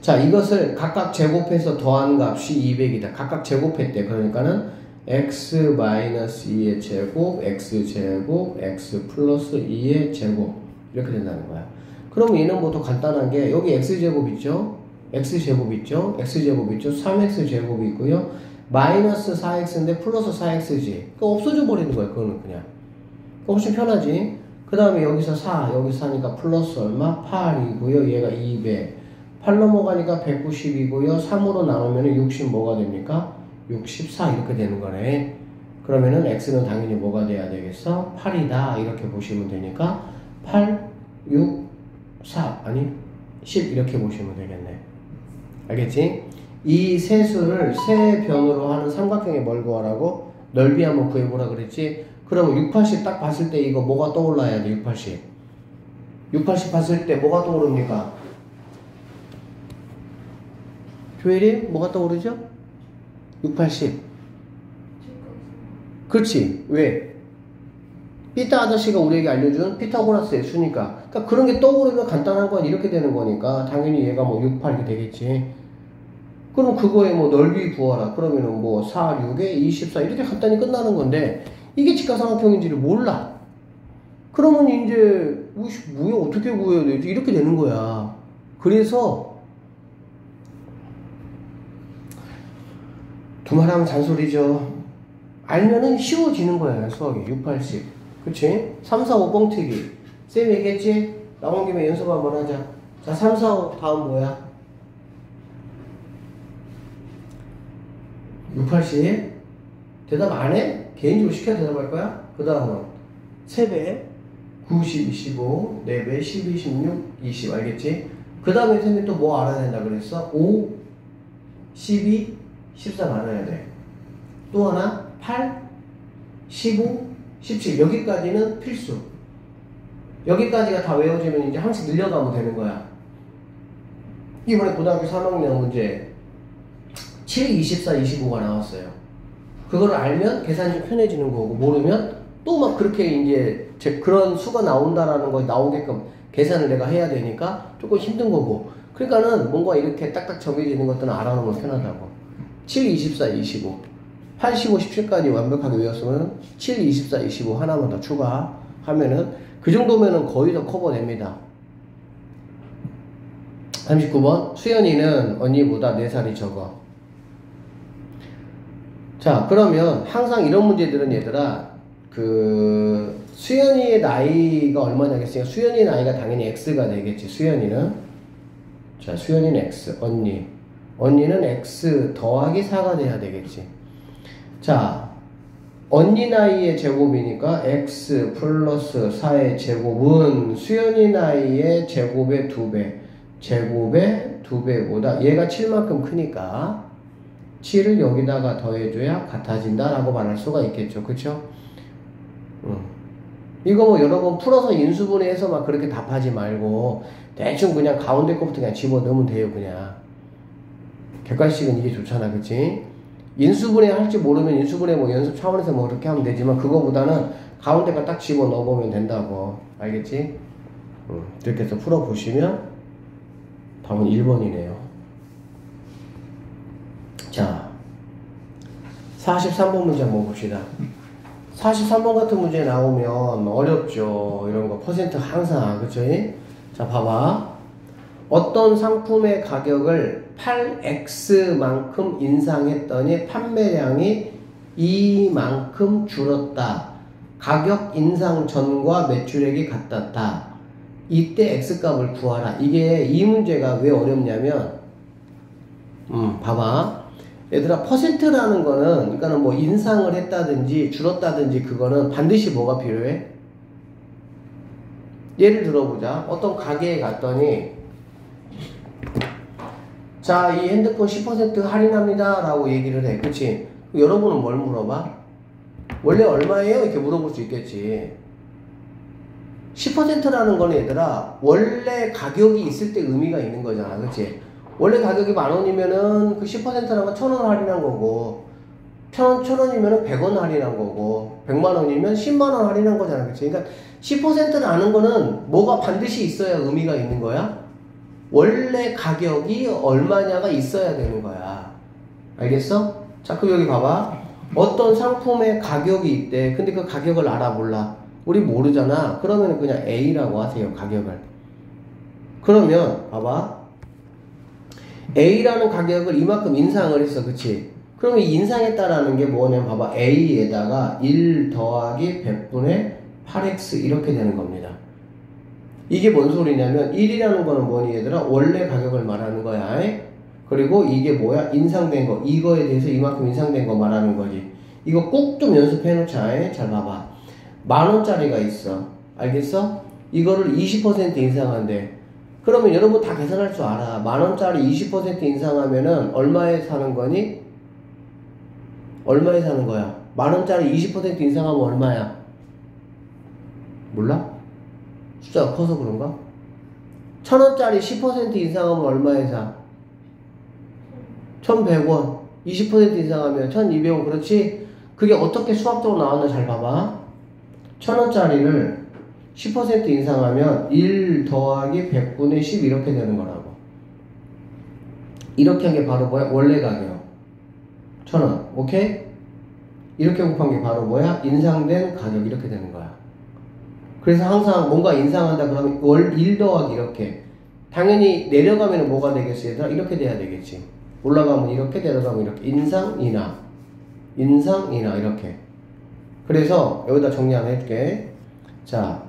A: 자, 이것을 각각 제곱해서 더한 값이 200이다. 각각 제곱했대. 그러니까는 x-2의 제곱, x제곱, x 플러스 2의 제곱 이렇게 된다는 거야. 그럼 얘는 뭐 더 간단한 게 여기 x제곱 있죠? x제곱 있죠? x제곱 있죠? 3x제곱이 있고요. 마이너스 4x인데 플러스 4x지. 그 없어져 버리는 거야. 그거는 그냥. 훨씬 편하지. 그 다음에 여기서 4, 여기서 4니까 플러스 얼마? 8이고요. 얘가 200. 8 넘어가니까 190이고요. 3으로 나누면 60 뭐가 됩니까? 64 이렇게 되는 거네. 그러면은 x는 당연히 뭐가 돼야 되겠어? 8이다 이렇게 보시면 되니까 8, 6, 4 아니 10 이렇게 보시면 되겠네. 알겠지? 이 세 수를 세 변으로 하는 삼각형의 뭘 구하라고? 넓이 한번 구해보라 그랬지? 그러면 6, 80 딱 봤을 때 이거 뭐가 떠올라야 돼? 6, 80. 6, 80 봤을 때 뭐가 떠오릅니까? 조엘이 뭐가 떠오르죠? 680. 그렇지. 왜? 피타 아저씨가 우리에게 알려준 피타고라스의 수니까. 그러니까 그런 게 떠오르면 간단한 건 이렇게 되는 거니까 당연히 얘가 뭐 6, 8 이렇게 되겠지. 그럼 그거에 뭐 넓이 구하라. 그러면은 뭐 4, 6에 24 이렇게 간단히 끝나는 건데 이게 직각삼각형인지를 몰라. 그러면 이제 뭐야 어떻게 구해야 되지? 이렇게 되는 거야. 그래서 두말하면 잔소리죠. 알면은 쉬워지는 거야 수학이 6, 80. 그치? 3, 4, 5 뻥튀기. 쌤 얘기했지? 나온 김에 연습 한번 하자. 자, 3, 4, 5 다음 뭐야? 680 대답 안 해? 개인적으로 시켜 대답할 거야? 그 다음은 3배 90, 25, 4배 12, 16, 20 알겠지? 그 다음에 쌤이 또 뭐 알아야 된다 그랬어? 5, 12, 13 알아야 돼. 또 하나 8, 15, 17 여기까지는 필수. 여기까지가 다 외워지면 이제 항상 늘려가면 되는 거야. 이번에 고등학교 3학년 문제 7, 24, 25가 나왔어요. 그거를 알면 계산이 좀 편해지는 거고 모르면 또 막 그렇게 이제 그런 수가 나온다라는 거 나오게끔 계산을 내가 해야 되니까 조금 힘든 거고 그러니까는 뭔가 이렇게 딱딱 정해지는 것들은 알아놓으면 편하다고 7, 24, 25 85, 17까지 완벽하게 외웠으면 7, 24, 25 하나만 더 추가하면은 그 정도면은 거의 다 커버됩니다 39번 수연이는 언니보다 4살이 적어 자, 그러면 항상 이런 문제들은 얘들아, 그, 수연이의 나이가 얼마냐겠어요? 수연이 나이가 당연히 X가 되겠지, 수연이는. 자, 수연이는 X, 언니. 언니는 X 더하기 4가 돼야 되겠지. 자, 언니 나이의 제곱이니까 X 플러스 4의 제곱은 수연이 나이의 제곱의 2배, 제곱의 2배보다 얘가 7만큼 크니까 7을 여기다가 더해줘야 같아진다라고 말할 수가 있겠죠. 그쵸? 음. 이거 뭐 여러 번 풀어서 인수분해해서 막 그렇게 답하지 말고 대충 그냥 가운데 거부터 그냥 집어넣으면 돼요. 그냥. 객관식은 이게 좋잖아. 그치? 인수분해 할지 모르면 인수분해 뭐 연습 차원에서 뭐 그렇게 하면 되지만 그거보다는 가운데 거딱 집어 넣어보면 된다고. 알겠지? 음. 이렇게 해서 풀어보시면 답은 1번이네요. 자, 43번 문제 한번 봅시다. 43번 같은 문제 나오면 어렵죠. 이런 거 퍼센트 항상 그쵸? 자 봐봐. 어떤 상품의 가격을 8x만큼 인상했더니 판매량이 이만큼 줄었다. 가격 인상 전과 매출액이 같았다. 이때 x값을 구하라. 이게 이 문제가 왜 어렵냐면 음 봐봐. 얘들아 퍼센트라는 거는 그러니까는 뭐 인상을 했다든지 줄었다든지 그거는 반드시 뭐가 필요해? 예를 들어보자. 어떤 가게에 갔더니 자, 이 핸드폰 10% 할인합니다. 라고 얘기를 해. 그치? 여러분은 뭘 물어봐? 원래 얼마예요? 이렇게 물어볼 수 있겠지. 10%라는 거는 얘들아, 원래 가격이 있을 때 의미가 있는 거잖아. 그치? 원래 가격이 만 원이면은 그 10%라면 천원 할인한 거고, 천 원, 천 원이면은 백원 할인한 거고, 백만 원이면 십만 원 할인한 거잖아. 그치? 그러니까 10%라는 거는 뭐가 반드시 있어야 의미가 있는 거야? 원래 가격이 얼마냐가 있어야 되는 거야. 알겠어? 자, 그럼 여기 봐봐. 어떤 상품의 가격이 있대. 근데 그 가격을 알아 몰라. 우리 모르잖아. 그러면 그냥 A라고 하세요. 가격을. 그러면 봐봐. A라는 가격을 이만큼 인상을 했어. 그치? 그러면 이 인상했다라는 게 뭐냐면 봐봐. A에다가 1 더하기 100분의 8X 이렇게 되는 겁니다. 이게 뭔 소리냐면 1이라는 거는 뭐니 얘들아? 원래 가격을 말하는 거야. 그리고 이게 뭐야? 인상된 거. 이거에 대해서 이만큼 인상된 거 말하는 거지. 이거 꼭 좀 연습해 놓자. 잘 봐봐. 만 원짜리가 있어. 알겠어? 이거를 20% 인상한대. 그러면 여러분 다 계산할 줄 알아. 만 원짜리 20% 인상하면은 얼마에 사는 거니? 얼마에 사는 거야? 만 원짜리 20% 인상하면 얼마야? 몰라? 숫자가 커서 그런가? 천 원짜리 10% 인상하면 얼마에 사? 1100원. 20% 인상하면 1200원. 그렇지? 그게 어떻게 수학적으로 나왔나 잘 봐봐. 천 원짜리를 10% 인상하면 1 더하기 100분의 10 이렇게 되는 거라고. 이렇게 한 게 바로 뭐야? 원래 가격. 천 원. 오케이? 이렇게 곱한 게 바로 뭐야? 인상된 가격 이렇게 되는 거야. 그래서 항상 뭔가 인상한다 그러면 월 1 더하기 이렇게. 당연히 내려가면 뭐가 되겠어 얘들아? 이렇게 돼야 되겠지. 올라가면 이렇게 내려가면 이렇게. 인상, 인하. 인상, 인하 이렇게. 그래서 여기다 정리 하나 해줄게. 자,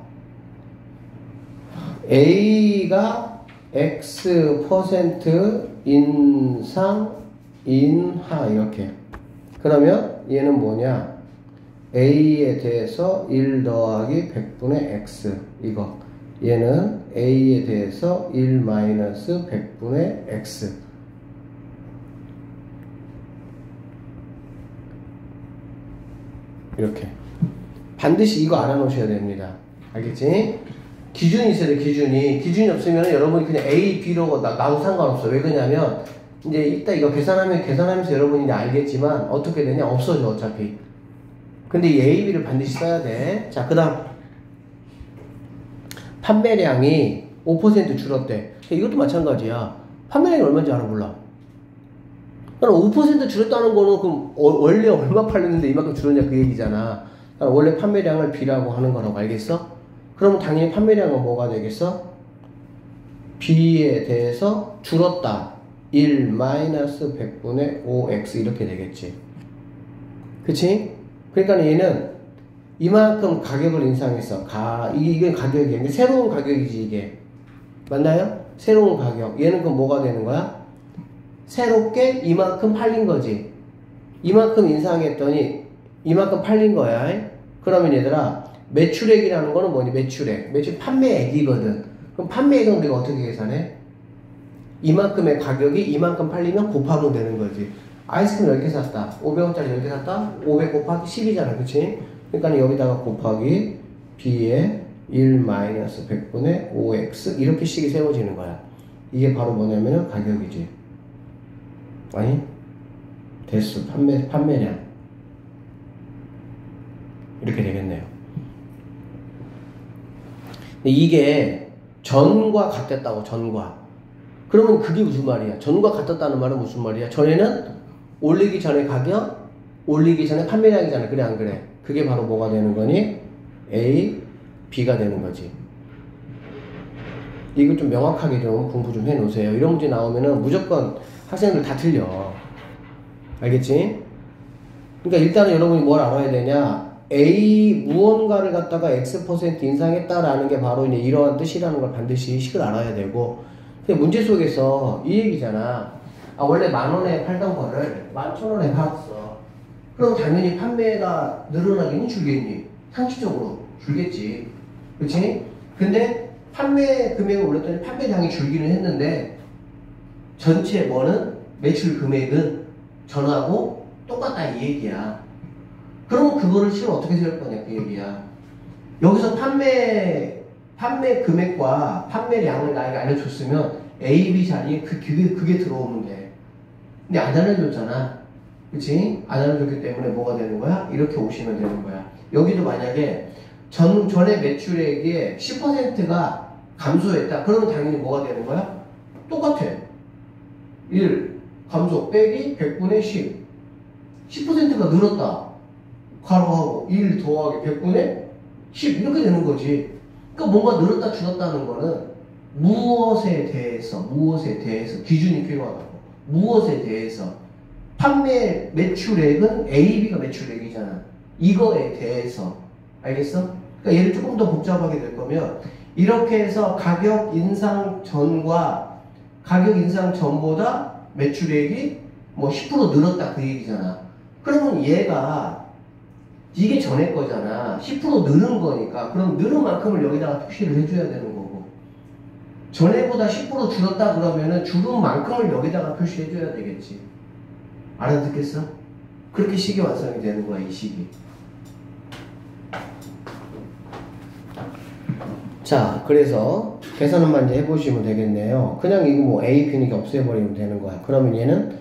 A: A가 X 퍼센트 인상, 인하 이렇게. 그러면 얘는 뭐냐? A에 대해서 1 더하기 100분의 X 이거. 얘는 A에 대해서 1 마이너스 100분의 X. 이렇게. 반드시 이거 알아놓으셔야 됩니다. 알겠지? 기준이 있어야 돼, 기준이. 기준이 없으면 여러분이 그냥 A, B로 나, 나도 상관없어. 왜 그러냐면, 이제 이따 이거 계산하면, 계산하면서 여러분이 이제 알겠지만, 어떻게 되냐? 없어져, 어차피. 근데 B를 반드시 써야 돼. 자, 그 다음. 판매량이 5% 줄었대. 이것도 마찬가지야. 판매량이 얼마인지 알아 몰라. 그럼 5% 줄었다는 거는 그럼 어, 원래 얼마 팔렸는데 이만큼 줄었냐 그 얘기잖아. 원래 판매량을 B라고 하는 거라고 알겠어? 그러면 당연히 판매량은 뭐가 되겠어? B에 대해서 줄었다. 1 마이너스 100분의 5x 이렇게 되겠지. 그치? 그러니까 얘는 이만큼 가격을 인상했어. 가, 이게, 가격이야. 새로운 가격이지, 이게. 맞나요? 새로운 가격. 얘는 그럼 뭐가 되는 거야? 새롭게 이만큼 팔린 거지. 이만큼 인상했더니 이만큼 팔린 거야. 그러면 얘들아, 매출액이라는 거는 뭐니? 매출액. 매출 판매액이거든. 그럼 판매액은 우리가 어떻게 계산해? 이만큼의 가격이 이만큼 팔리면 곱하면 되는 거지. 아이스크림 10개 샀다. 500원짜리 10개 샀다. 500 곱하기 10이잖아. 그치? 그러니까 여기다가 곱하기 B에 1 마이너스 100분의 5x 이렇게 식이 세워지는 거야. 이게 바로 뭐냐면은 가격이지. 아니? 대수, 판매, 판매량. 이렇게 되겠네요. 이게 전과 같았다고, 전과. 그러면 그게 무슨 말이야? 전과 같았다는 말은 무슨 말이야? 전에는 올리기 전에 가격, 올리기 전에 판매량이잖아. 그래, 안 그래? 그게 바로 뭐가 되는 거니? A, B가 되는 거지. 이거 좀 명확하게 좀 공부 좀 해 놓으세요. 이런 문제 나오면은 무조건 학생들 다 틀려. 알겠지? 그러니까 일단은 여러분이 뭘 알아야 되냐? A 무언가를 갖다가 X% 인상했다라는 게 바로 이제 이러한 뜻이라는 걸 반드시 식을 알아야 되고. 근데 문제 속에서 이 얘기잖아. 아, 원래 만 원에 팔던 거를 만 천 원에 팔았어. 그럼 당연히 판매가 늘어나기는 줄겠니? 상식적으로 줄겠지. 그치? 근데 판매 금액을 올렸더니 판매량이 줄기는 했는데 전체 뭐는 매출 금액은 전하고 똑같다 이 얘기야. 그럼 그거를 실은 어떻게 세울 거냐 그 얘기야. 여기서 판매 판매 금액과 판매량을 나에게 알려줬으면 A, B 자리에 그, 그게, 그게 들어오면 돼. 근데 안 알려줬잖아. 그치? 안 알려줬기 때문에 뭐가 되는 거야? 이렇게 오시면 되는 거야. 여기도 만약에 전, 전의 매출액의 10%가 감소했다. 그러면 당연히 뭐가 되는 거야? 똑같아. 1. 감소 빼기 100분의 10. 10%가 늘었다. 가로하고 1 더하기 100분의 10 이렇게 되는 거지. 그러니까 뭔가 늘었다 줄었다는 거는 무엇에 대해서 무엇에 대해서 기준이 필요하다고. 무엇에 대해서 판매 매출액은 AB가 매출액이잖아. 이거에 대해서 알겠어? 그러니까 얘를 조금 더 복잡하게 될 거면 이렇게 해서 가격 인상 전과 가격 인상 전보다 매출액이 뭐 10% 늘었다 그 얘기잖아. 그러면 얘가 이게 전에 거잖아. 10% 늘은 거니까. 그럼 늘은 만큼을 여기다가 표시를 해줘야 되는 거고. 전에보다 10% 줄었다 그러면은 줄은 만큼을 여기다가 표시해줘야 되겠지. 알아듣겠어? 그렇게 식이 완성이 되는 거야, 이 식이. 자, 그래서 계산만 이제 해보시면 되겠네요. 그냥 이거 뭐 A, B니까 없애버리면 되는 거야. 그러면 얘는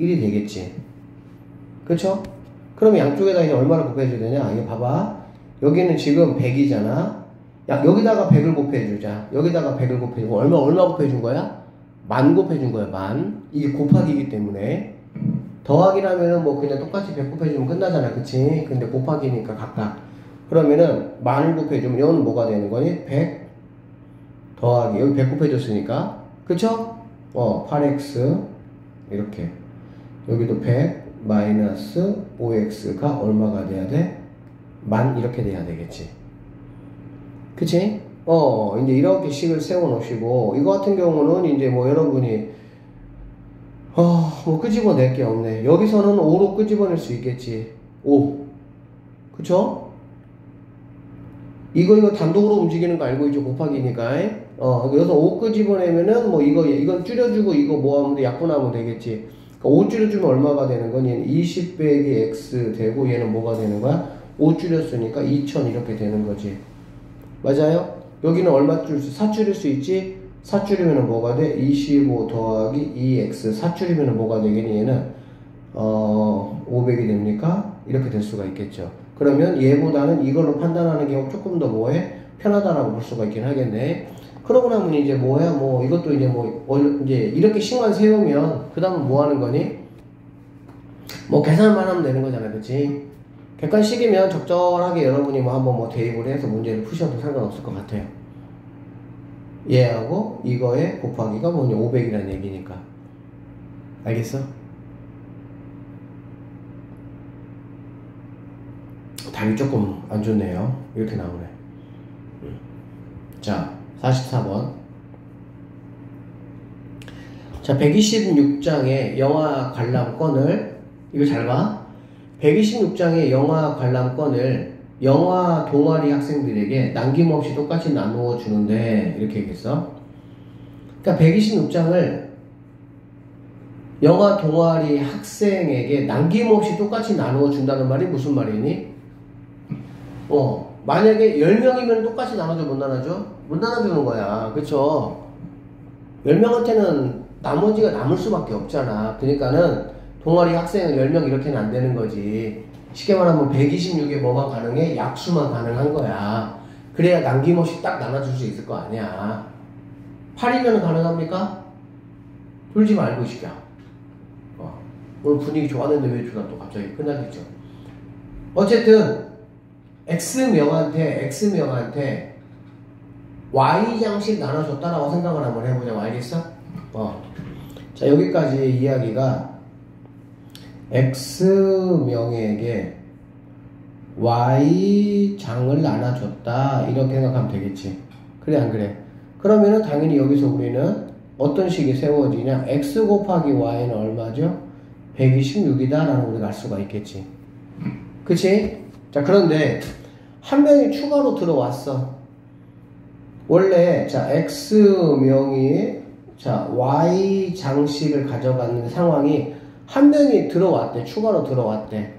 A: 1이 되겠지. 그쵸? 그럼 양쪽에다 이제 얼마를 곱해줘야 되냐? 이거 봐봐. 여기는 지금 100이잖아. 야, 여기다가 100을 곱해주자. 여기다가 100을 곱해주고, 얼마, 얼마 곱해준 거야? 만 곱해준 거야, 만. 이게 곱하기이기 때문에. 더하기라면은 뭐 그냥 똑같이 100 곱해주면 끝나잖아. 그치? 근데 곱하기니까 각각. 그러면은 만을 곱해주면 이거는 뭐가 되는 거니? 100 더하기. 여기 100 곱해줬으니까. 그쵸? 어, 8x. 이렇게. 여기도 100 마이너스 5x가 얼마가 돼야 돼? 만 이렇게 돼야 되겠지. 그치? 어, 이제 이렇게 식을 세워 놓으시고, 이거 같은 경우는 이제 뭐 여러분이, 어, 뭐 끄집어낼 게 없네. 여기서는 5로 끄집어낼 수 있겠지. 5. 그쵸? 이거, 이거 단독으로 움직이는 거 알고 있죠? 곱하기니까. 어, 여기서 5 끄집어내면은 뭐 이거, 이건 줄여주고 이거 뭐 하면 돼? 약분하면 되겠지. 그러니까 5 줄여주면 얼마가 되는 건 얘는 20 빼기 x 되고 얘는 뭐가 되는 거야? 5 줄였으니까 2000 이렇게 되는 거지. 맞아요? 여기는 얼마 줄 수, 4 줄일 수 있지? 4 줄이면 뭐가 돼? 25 더하기 2x 4 줄이면 뭐가 되겠니? 얘는 어 500이 됩니까? 이렇게 될 수가 있겠죠. 그러면 얘보다는 이걸로 판단하는 게 조금 더 뭐해? 편하다라고 볼 수가 있긴 하겠네. 그러고 나면 이제 뭐야? 뭐 이것도 이제 뭐 이제 이렇게 식만 세우면 그 다음은 뭐 하는 거니? 뭐 계산만 하면 되는 거잖아, 그렇지? 객관식이면 적절하게 여러분이 뭐 한번 뭐 대입을 해서 문제를 푸셔도 상관없을 것 같아요. 얘하고 이거의 곱하기가 뭐냐 500이라는 얘기니까 알겠어? 답이 조금 안 좋네요. 이렇게 나오네. 음. 자, 44번. 자, 126장의 영화 관람권을 이거 잘 봐. 126장의 영화 관람권을 영화 동아리 학생들에게 남김없이 똑같이 나누어 주는데 이렇게 얘기했어. 그러니까 126장을 영화 동아리 학생에게 남김없이 똑같이 나누어 준다는 말이 무슨 말이니? 어, 만약에 10명이면 똑같이 나눠줘, 못 나눠줘? 못 나눠주는 거야. 그쵸? 10명한테는 나머지가 남을 수밖에 없잖아. 그러니까는 동아리 학생은 10명 이렇게는 안 되는 거지. 쉽게 말하면 126에 뭐가 가능해? 약수만 가능한 거야. 그래야 남김없이 딱 나눠줄 수 있을 거 아니야. 8이면 가능합니까? 풀지 말고 시켜. 어. 오늘 분위기 좋았는데 왜 주다 또 갑자기 끝나겠죠. 어쨌든 X명한테 X명한테 Y장씩 나눠줬다라고 생각을 한번 해보자. 알겠어? 어. 자 여기까지 이야기가 X명에게 Y장을 나눠줬다. 이렇게 생각하면 되겠지. 그래, 안 그래? 그러면은 당연히 여기서 우리는 어떤 식이 세워지냐? X 곱하기 Y는 얼마죠? 126이다. 라는 우리가 알 수가 있겠지. 그치? 자, 그런데 한 명이 추가로 들어왔어. 원래, 자, X명이, 자, Y 장식을 가져가는 상황이 한 명이 들어왔대. 추가로 들어왔대.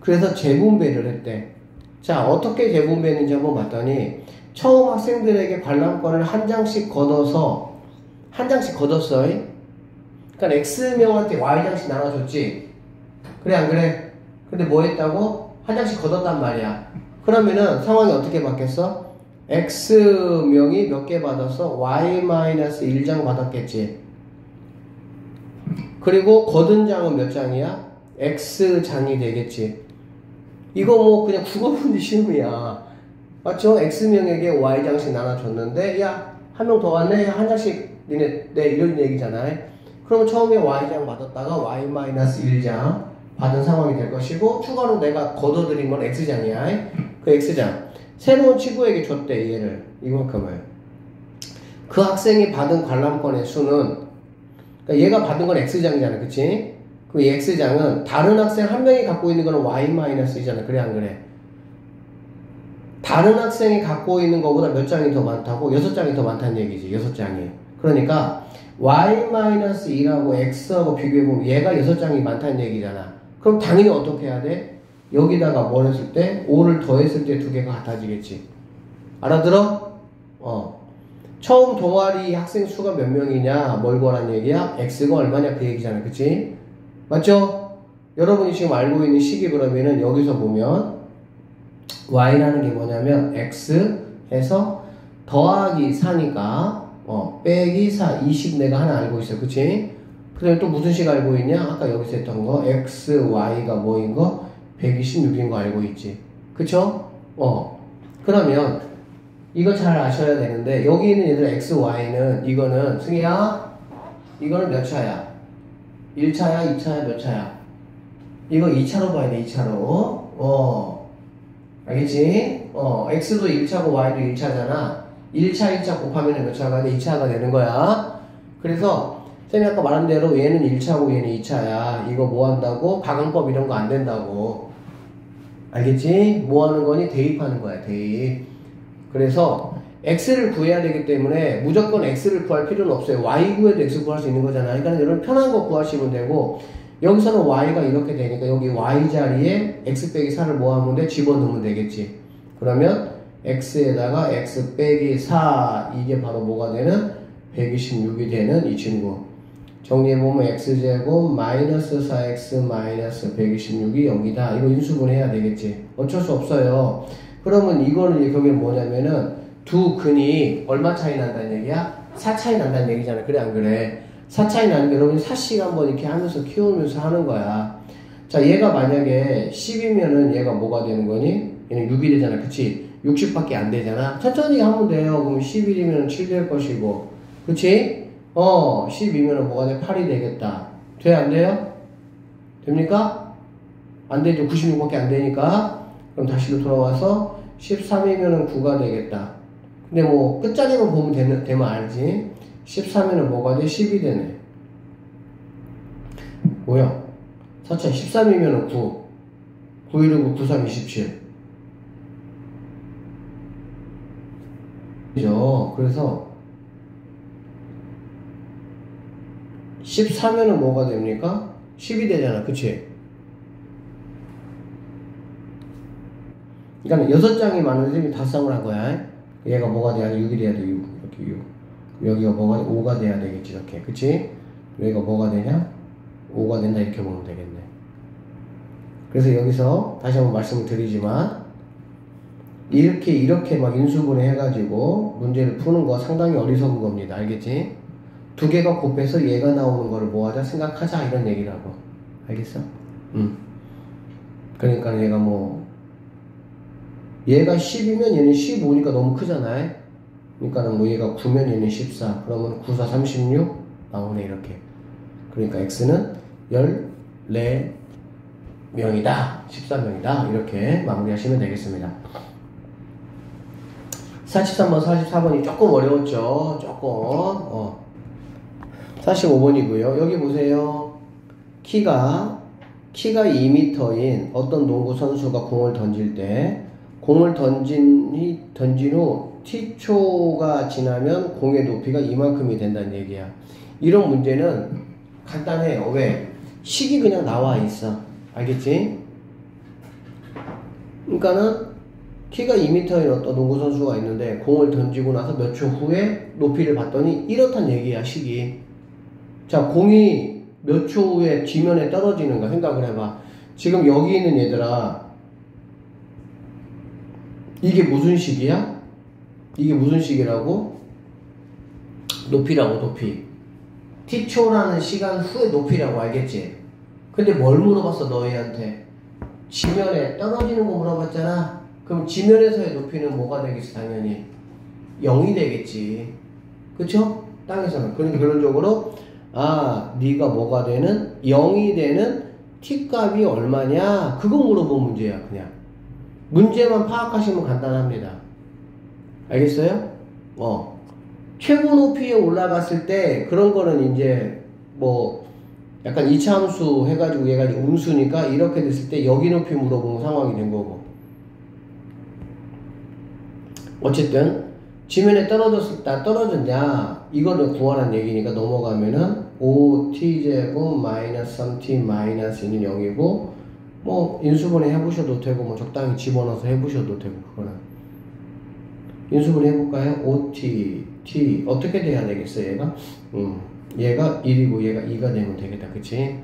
A: 그래서 재분배를 했대. 자, 어떻게 재분배했는지 한번 봤더니, 처음 학생들에게 관람권을 한 장씩 걷어서, 한 장씩 걷었어. 그러니까 X명한테 Y장씩 나눠줬지. 그래, 안 그래? 근데 뭐 했다고? 한 장씩 걷었단 말이야. 그러면은 상황이 어떻게 바뀌었어? X명이 몇 개 받았어? Y-1장 받았겠지. 그리고 거둔 장은 몇 장이야? X장이 되겠지. 이거 뭐 그냥 국어문제 시험이야. 맞죠? X명에게 Y장씩 나눠줬는데, 야, 한 명 더 왔네? 한 장씩 니네, 네, 이런 얘기잖아. 그러면 처음에 Y장 받았다가 Y-1장 받은 상황이 될 것이고, 추가로 내가 걷어들인 건 X장이야. 그 X장. 새로운 친구에게 줬대, 얘를. 이만큼을. 그 학생이 받은 관람권의 수는 그러니까 얘가 받은 건 X장이잖아. 그치? 그 X장은 다른 학생 한 명이 갖고 있는 거는 Y-이잖아. 그래, 안 그래? 다른 학생이 갖고 있는 것보다 몇 장이 더 많다고? 여섯 장이 더 많다는 얘기지. 여섯 장이. 그러니까 Y-2하고 X하고 비교해보면 얘가 여섯 장이 많다는 얘기잖아. 그럼 당연히 어떻게 해야 돼? 여기다가 뭘 했을 때? 5를 더했을 때 두 개가 같아지겠지. 알아들어? 어. 처음 동아리 학생 수가 몇 명이냐 뭘 거란 얘기야? X가 얼마냐 그 얘기잖아 그치? 맞죠? 여러분이 지금 알고 있는 식이 그러면은 여기서 보면 y라는 게 뭐냐면 x 해서 더하기 4니까 어, 빼기 4, 20 내가 하나 알고 있어. 그치? 그 다음에 또 무슨 식 알고 있냐? 아까 여기서 했던 거 x, y가 뭐인 거? 126인 거 알고 있지. 그쵸? 어. 그러면 이거 잘 아셔야 되는데 여기 있는 얘들 x, y는 이거는 승희야 이거는 몇 차야? 1차야, 2차야, 몇 차야? 이거 2차로 봐야 돼, 2차로. 어. 알겠지? 어, x도 1차고 y도 1차잖아. 1차, 1차 곱하면 몇 차가 돼? 2차가 되는 거야. 그래서 쌤이 아까 말한 대로 얘는 1차고 얘는 2차야. 이거 뭐 한다고? 가강법 이런 거 안 된다고. 알겠지? 뭐 하는 거니? 대입하는 거야, 대입. 그래서 x를 구해야 되기 때문에 무조건 x를 구할 필요는 없어요. y 구해도 x 구할 수 있는 거잖아. 그러니까 여러분 편한 거 구하시면 되고 여기서는 y가 이렇게 되니까 여기 y 자리에 x 빼기 4를 뭐 하면 돼? 집어넣으면 되겠지. 그러면 x에다가 x 빼기 4 이게 바로 뭐가 되는? 126이 되는 이 친구. 정리해보면 x제곱 마이너스 4x 마이너스 126이 여기다. 이거 인수분해야 되겠지. 어쩔 수 없어요. 그러면 이거는 거기 뭐냐면은 두 근이 얼마 차이 난다는 얘기야? 4 차이 난다는 얘기잖아. 그래 안 그래? 4 차이 나는 게 여러분 4씩 한번 이렇게 하면서 키우면서 하는 거야. 자 얘가 만약에 10이면은 얘가 뭐가 되는 거니? 얘는 6이 되잖아. 그치? 60밖에 안 되잖아. 천천히 하면 돼요. 그럼 11이면 7 될 것이고. 그치? 어, 12면은 뭐가 돼? 8이 되겠다. 돼? 안 돼요? 됩니까? 안 되죠. 96밖에 안 되니까. 그럼 다시 돌아와서 13이면은 9가 되겠다. 근데 뭐 끝자리만 보면 되는, 되면 알지. 13이면 뭐가 돼? 10이 되네. 뭐야? 4차 13이면은 9. 9 1 9, 9, 3, 27. 그죠? 그래서 14면은 뭐가 됩니까? 10이 되잖아. 그치? 그러니까 여섯 장이 많은 선생님이 다 쌍을 한 거야. 얘가 뭐가 돼야 돼? 6이 돼야 돼. 6. 이렇게 6. 여기가 뭐가 돼? 5가 돼야 되겠지. 이렇게. 그치? 여기가 뭐가 되냐? 5가 된다. 이렇게 보면 되겠네. 그래서 여기서 다시 한번 말씀을 드리지만 이렇게 이렇게 막 인수분해 해가지고 문제를 푸는 거 상당히 어리석은 겁니다. 알겠지? 두 개가 곱해서 얘가 나오는 거를 뭐하자 생각하자 이런 얘기라고. 알겠어? 응. 그러니까 얘가 뭐 얘가 10이면 얘는 15니까 너무 크잖아요. 그러니까는 뭐 얘가 9면 얘는 14. 그러면 9, 4, 36 나오네 이렇게. 그러니까 x는 14명이다. 14명이다. 이렇게 마무리하시면 되겠습니다. 43번, 44번이 조금 어려웠죠. 조금. 어. 45번이고요. 여기 보세요. 키가 키가 2m인 어떤 농구 선수가 공을 던질 때 공을 던진, 던진 후 t초가 지나면 공의 높이가 이만큼이 된다는 얘기야. 이런 문제는 간단해요. 왜? 식이 그냥 나와 있어. 알겠지? 그러니까는 키가 2m인 어떤 농구 선수가 있는데 공을 던지고 나서 몇 초 후에 높이를 봤더니 이렇단 얘기야, 식이. 자, 공이 몇 초 후에 지면에 떨어지는가 생각을 해봐. 지금 여기 있는 얘들아, 이게 무슨 식이야? 이게 무슨 식이라고? 높이라고, 높이. t초라는 시간 후에 높이라고 알겠지? 근데 뭘 물어봤어, 너희한테? 지면에 떨어지는 거 물어봤잖아? 그럼 지면에서의 높이는 뭐가 되겠지, 당연히? 0이 되겠지. 그쵸? 땅에서는. 그러니까 결론적으로, 아, 네가 뭐가 되는? 0이 되는 t값이 얼마냐? 그거 물어본 문제야, 그냥. 문제만 파악하시면 간단합니다. 알겠어요? 어. 최고 높이에 올라갔을 때 그런 거는 이제 뭐 약간 이차함수 해가지고 얘가 음수니까 이렇게 됐을 때 여기 높이 물어보는 상황이 된 거고. 어쨌든 지면에 떨어졌을 때 떨어졌냐 이거를 구하라는 얘기니까 넘어가면은 5t제곱 마이너스 3t 마이너스 2는 0이고 뭐 인수분해 해보셔도 되고 뭐 적당히 집어넣어서 해보셔도 되고 그거는 인수분해 해볼까요? 5t t 어떻게 돼야 되겠어 얘가? 음, 얘가 1이고 얘가 2가 되면 되겠다 그치?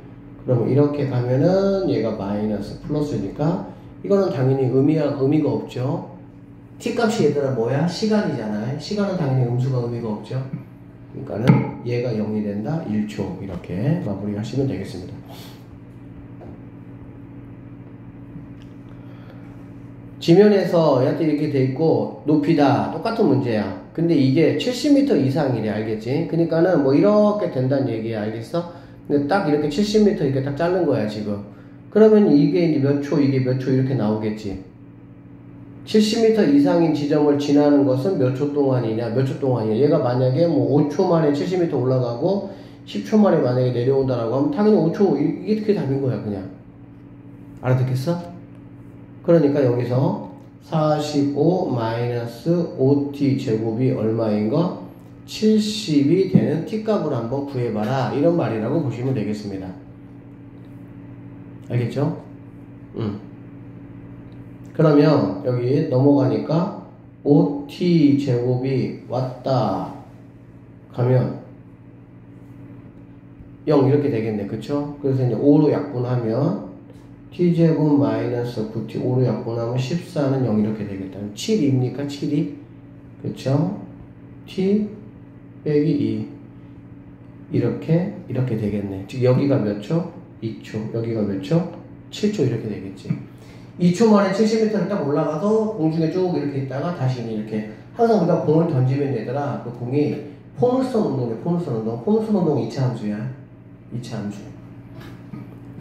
A: 그러면 이렇게 가면은 얘가 마이너스 플러스니까 이거는 당연히 의미가, 의미가 없죠. t 값이 얘들아 뭐야? 시간이잖아요. 시간은 당연히 음수가 의미가 없죠. 그러니까는 얘가 0이 된다. 1초 이렇게 마무리 하시면 되겠습니다. 지면에서 얘한테 이렇게 돼 있고 높이다 똑같은 문제야. 근데 이게 70m 이상이래 알겠지? 그러니까는 뭐 이렇게 된다는 얘기야 알겠어? 근데 딱 이렇게 70m 이렇게 딱 자른 거야 지금. 그러면 이게 이제 몇 초, 이게 몇 초 이렇게 나오겠지. 70m 이상인 지점을 지나는 것은 몇 초 동안이냐, 몇 초 동안이냐. 얘가 만약에 뭐 5초 만에 70m 올라가고 10초 만에 만약에 내려온다라고 하면 당연히 5초, 이게 그게 답인 거야, 그냥. 알아듣겠어? 그러니까 여기서 45 마이너스 5t 제곱이 얼마인 가 70이 되는 t값을 한번 구해봐라. 이런 말이라고 보시면 되겠습니다. 알겠죠? 음. 그러면 여기 넘어가니까 5t 제곱이 왔다 가면 0 이렇게 되겠네. 그쵸? 그래서 이제 5로 약분하면 t제곱 마이너스 9t 5로 약분하면 14는 0 이렇게 되겠다. 7입니까? 7이? 그쵸? t 빼기 2 이렇게 이렇게 되겠네. 즉 여기가 몇 초? 2초. 여기가 몇 초? 7초 이렇게 되겠지. 2초 만에 70m를 딱 올라가서 공중에 쭉 이렇게 있다가 다시 이렇게 항상 우리가 공을 던지면 되더라. 그 공이 포물선 운동이야. 포물선 운동. 포물선 운동 2차 함수야. 2차 함수.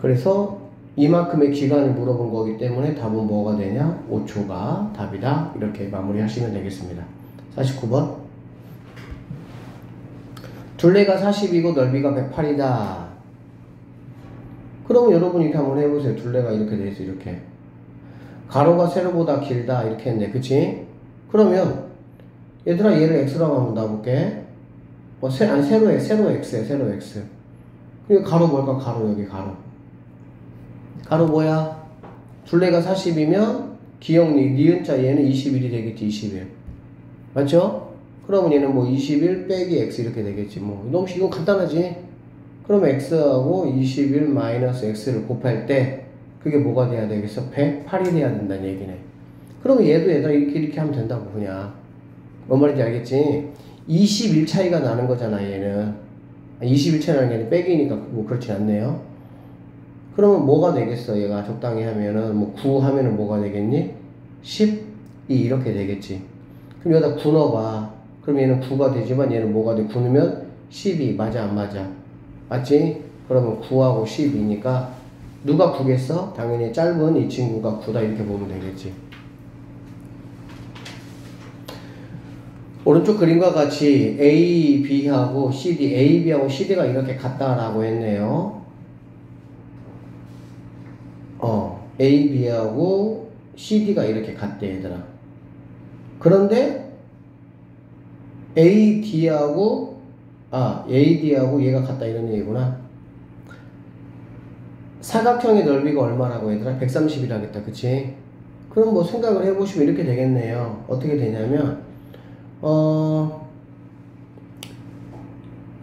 A: 그래서 이만큼의 기간을 물어본 거기 때문에 답은 뭐가 되냐? 5초가 답이다. 이렇게 마무리하시면 되겠습니다. 49번. 둘레가 40이고 넓이가 108이다. 그러면 여러분 이렇게 한번 해보세요. 둘레가 이렇게 돼 있어, 이렇게. 가로가 세로보다 길다. 이렇게 했네. 그치? 그러면, 얘들아, 얘를 x라고 한번 놔볼게. 뭐, 세, 아니, 세로, 세로 x에 세로 x. 그리고 가로 뭘까? 가로, 여기 가로. 가로 뭐야? 둘레가 40이면 기억니, 니은자 얘는 21이 되겠지, 21. 맞죠? 그러면 얘는 뭐 21 빼기 x 이렇게 되겠지. 뭐 너무 이건 간단하지. 그럼 x하고 21 마이너스 x를 곱할 때 그게 뭐가 돼야 되겠어? 108이 돼야 된다는 얘기네. 그러면 얘도 얘들아 이렇게 이렇게 하면 된다고 그냥. 뭔 말인지 알겠지? 21 차이가 나는 거잖아 얘는. 21 차이라는 게 빼기니까 뭐 그렇지 않네요. 그러면 뭐가 되겠어? 얘가 적당히 하면은 뭐 9 하면은 뭐가 되겠니? 12 이렇게 되겠지. 그럼 여기다 9 넣어봐. 그럼 얘는 9가 되지만 얘는 뭐가 돼? 9넣으면 12 맞아 안 맞아? 맞지? 그러면 9하고 12니까 누가 9겠어? 당연히 짧은 이 친구가 9다 이렇게 보면 되겠지. 오른쪽 그림과 같이 A, B하고 CD, A, B하고 CD가 이렇게 같다라고 했네요. 어, A, B하고 CD가 이렇게 같대, 얘들아. 그런데 AD하고, 아, AD하고 얘가 같다 이런 얘기구나. 사각형의 넓이가 얼마라고 얘들아? 130이라겠다, 그치? 그럼 뭐 생각을 해보시면 이렇게 되겠네요. 어떻게 되냐면, 어,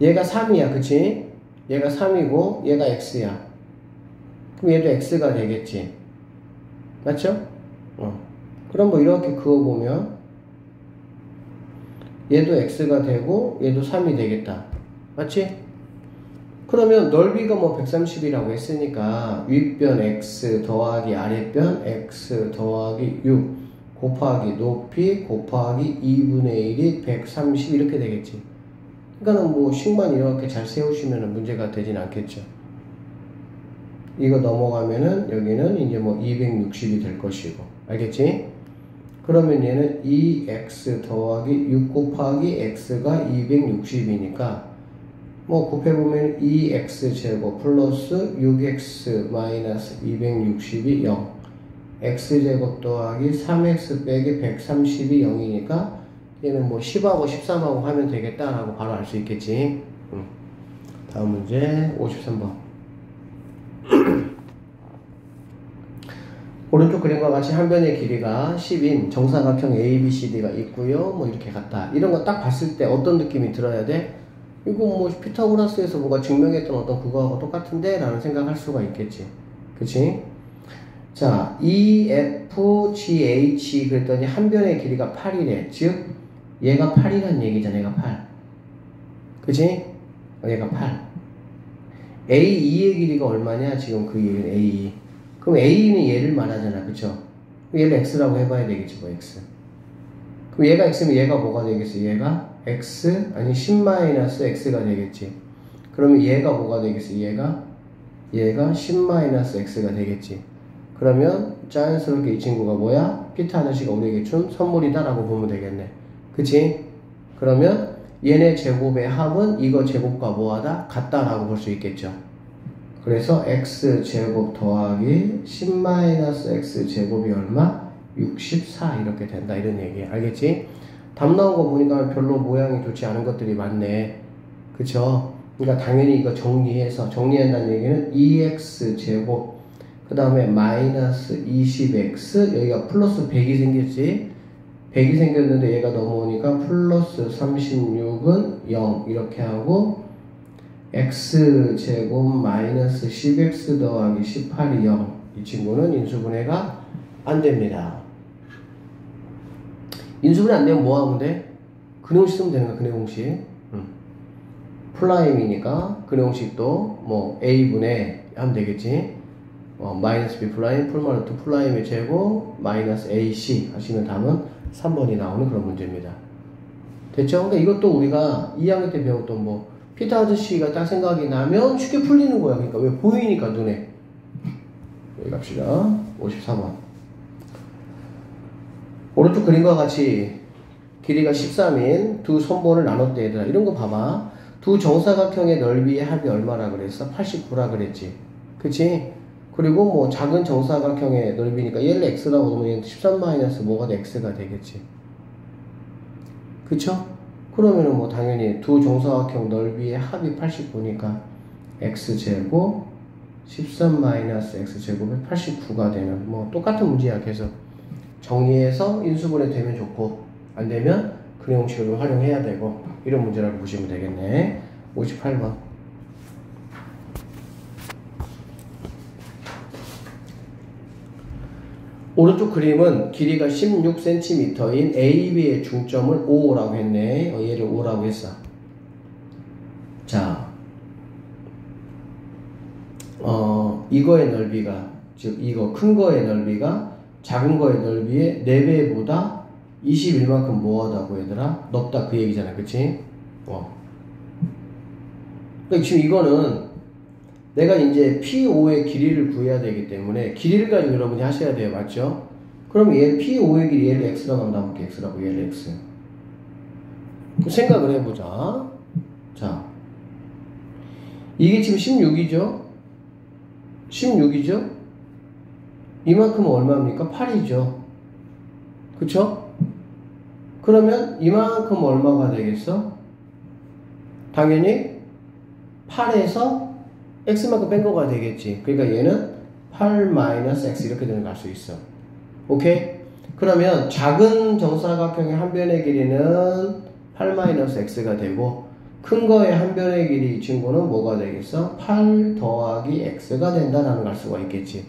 A: 얘가 3이야, 그치? 얘가 3이고, 얘가 X야. 그럼 얘도 x가 되겠지. 맞죠? 어. 그럼 뭐 이렇게 그어보면 얘도 x가 되고 얘도 3이 되겠다. 맞지? 그러면 넓이가 뭐 130이라고 했으니까 윗변 x 더하기 아랫변 x 더하기 6 곱하기 높이 곱하기 2분의 1이 130 이렇게 되겠지. 그러니까는 뭐 식만 이렇게 잘 세우시면 문제가 되진 않겠죠. 이거 넘어가면은 여기는 이제 뭐 260이 될 것이고. 알겠지? 그러면 얘는 2x 더하기 6 곱하기 x가 260이니까 뭐 곱해보면 2x 제곱 플러스 6x 마이너스 260이 0 x제곱 더하기 3x 빼기 130이 0이니까 얘는 뭐 10하고 13하고 하면 되겠다라고 바로 알 수 있겠지? 다음 문제 53번 오른쪽 그림과 같이 한 변의 길이가 10인 정사각형 ABCD가 있고요. 뭐 이렇게 같다. 이런 거 딱 봤을 때 어떤 느낌이 들어야 돼? 이거 뭐 피타고라스에서 뭔가 증명했던 어떤 그거하고 똑같은데? 라는 생각할 수가 있겠지. 그치? 자, EFGH 그랬더니 한 변의 길이가 8이래. 즉, 얘가 8이란 얘기잖아, 얘가 8. 그치? 어, 얘가 8. A2의 길이가 얼마냐? 지금 그 얘기는 A2. 그럼 A는 얘를 말하잖아, 그쵸? 얘를 X라고 해봐야 되겠지, 뭐, X. 그럼 얘가 X면 얘가 뭐가 되겠어? 얘가 X, 아니 10-X가 되겠지. 그러면 얘가 뭐가 되겠어? 얘가? 얘가 10-X가 되겠지. 그러면 자연스럽게 이 친구가 뭐야? 피터 아저씨가 우리에게 준 선물이다 라고 보면 되겠네. 그치? 그러면 얘네 제곱의 합은 이거 제곱과 뭐하다? 같다라고 볼 수 있겠죠. 그래서 x 제곱 더하기 10-x 제곱이 얼마? 64 이렇게 된다 이런 얘기 알겠지? 답 나온 거 보니까 별로 모양이 좋지 않은 것들이 많네 그쵸? 그러니까 당연히 이거 정리해서 정리한다는 얘기는 2x 제곱 그 다음에 마이너스 20x 여기가 플러스 100이 생겼지 100이 생겼는데 얘가 넘어오니까 플러스 36은 0 이렇게 하고 x제곱 마이너스 10x 더하기 18이 0. 이 친구는 인수분해가 안 됩니다. 인수분해 안 되면 뭐 하면 돼? 근해공식 쓰면 되는 거야, 근해공식. 음. 플라임이니까 근해공식도 뭐 a분의 하면 되겠지. 어, 마이너스 b 프라임 플마 루트 프라임의 제곱 마이너스 ac 하시면 답은 3번이 나오는 그런 문제입니다. 됐죠? 그러니까 이것도 우리가 2학년 때 배웠던 뭐 피터 아저씨가 딱 생각이 나면 쉽게 풀리는 거야. 그러니까 왜 보이니까 눈에. 여기 갑시다. 54번. 오른쪽 그림과 같이 길이가 13인 두 선분을 나눴대 얘들아. 이런 거 봐봐. 두 정사각형의 넓이의 합이 얼마나 그랬어? 89라 그랬지. 그치? 그리고 뭐 작은 정사각형의 넓이니까 얘를 x라고 얘는 13 마이너스 뭐가 돼? x가 되겠지. 그쵸? 그러면은 뭐 당연히 두 정사각형 넓이의 합이 89니까 x제곱 13 마이너스 x제곱이 89가 되는 뭐 똑같은 문제야 계속 정리해서 인수분해 되면 좋고 안 되면 그래형식으로 활용해야 되고 이런 문제라고 보시면 되겠네 58번 오른쪽 그림은 길이가 16cm인 AB의 중점을 5라고 했네. 어, 얘를 5라고 했어. 자, 어, 이거의 넓이가, 즉, 이거 큰 거의 넓이가 작은 거의 넓이의 4배보다 21만큼 뭐하다고 얘들아? 넓다 그 얘기잖아. 그치? 어. 그러니까 지금 이거는 내가 이제 P5의 길이를 구해야 되기 때문에 길이를 가지고 여러분이 하셔야 돼요. 맞죠? 그럼 얘 P5의 길이 얘를 X라고 하면 나볼게. X라고 얘를 X. 생각을 해보자. 자. 이게 지금 16이죠? 16이죠? 이만큼은 얼마입니까? 8이죠. 그쵸? 그러면 이만큼 얼마가 되겠어? 당연히 8에서 x만큼 뺀 거가 되겠지. 그러니까 얘는 8-x 이렇게 되는 갈수 있어. 오케이? 그러면 작은 정사각형의 한 변의 길이는 8-x가 되고 큰 거의 한 변의 길이 이 친구는 뭐가 되겠어? 8 더하기 x가 된다라는 걸 수가 있겠지.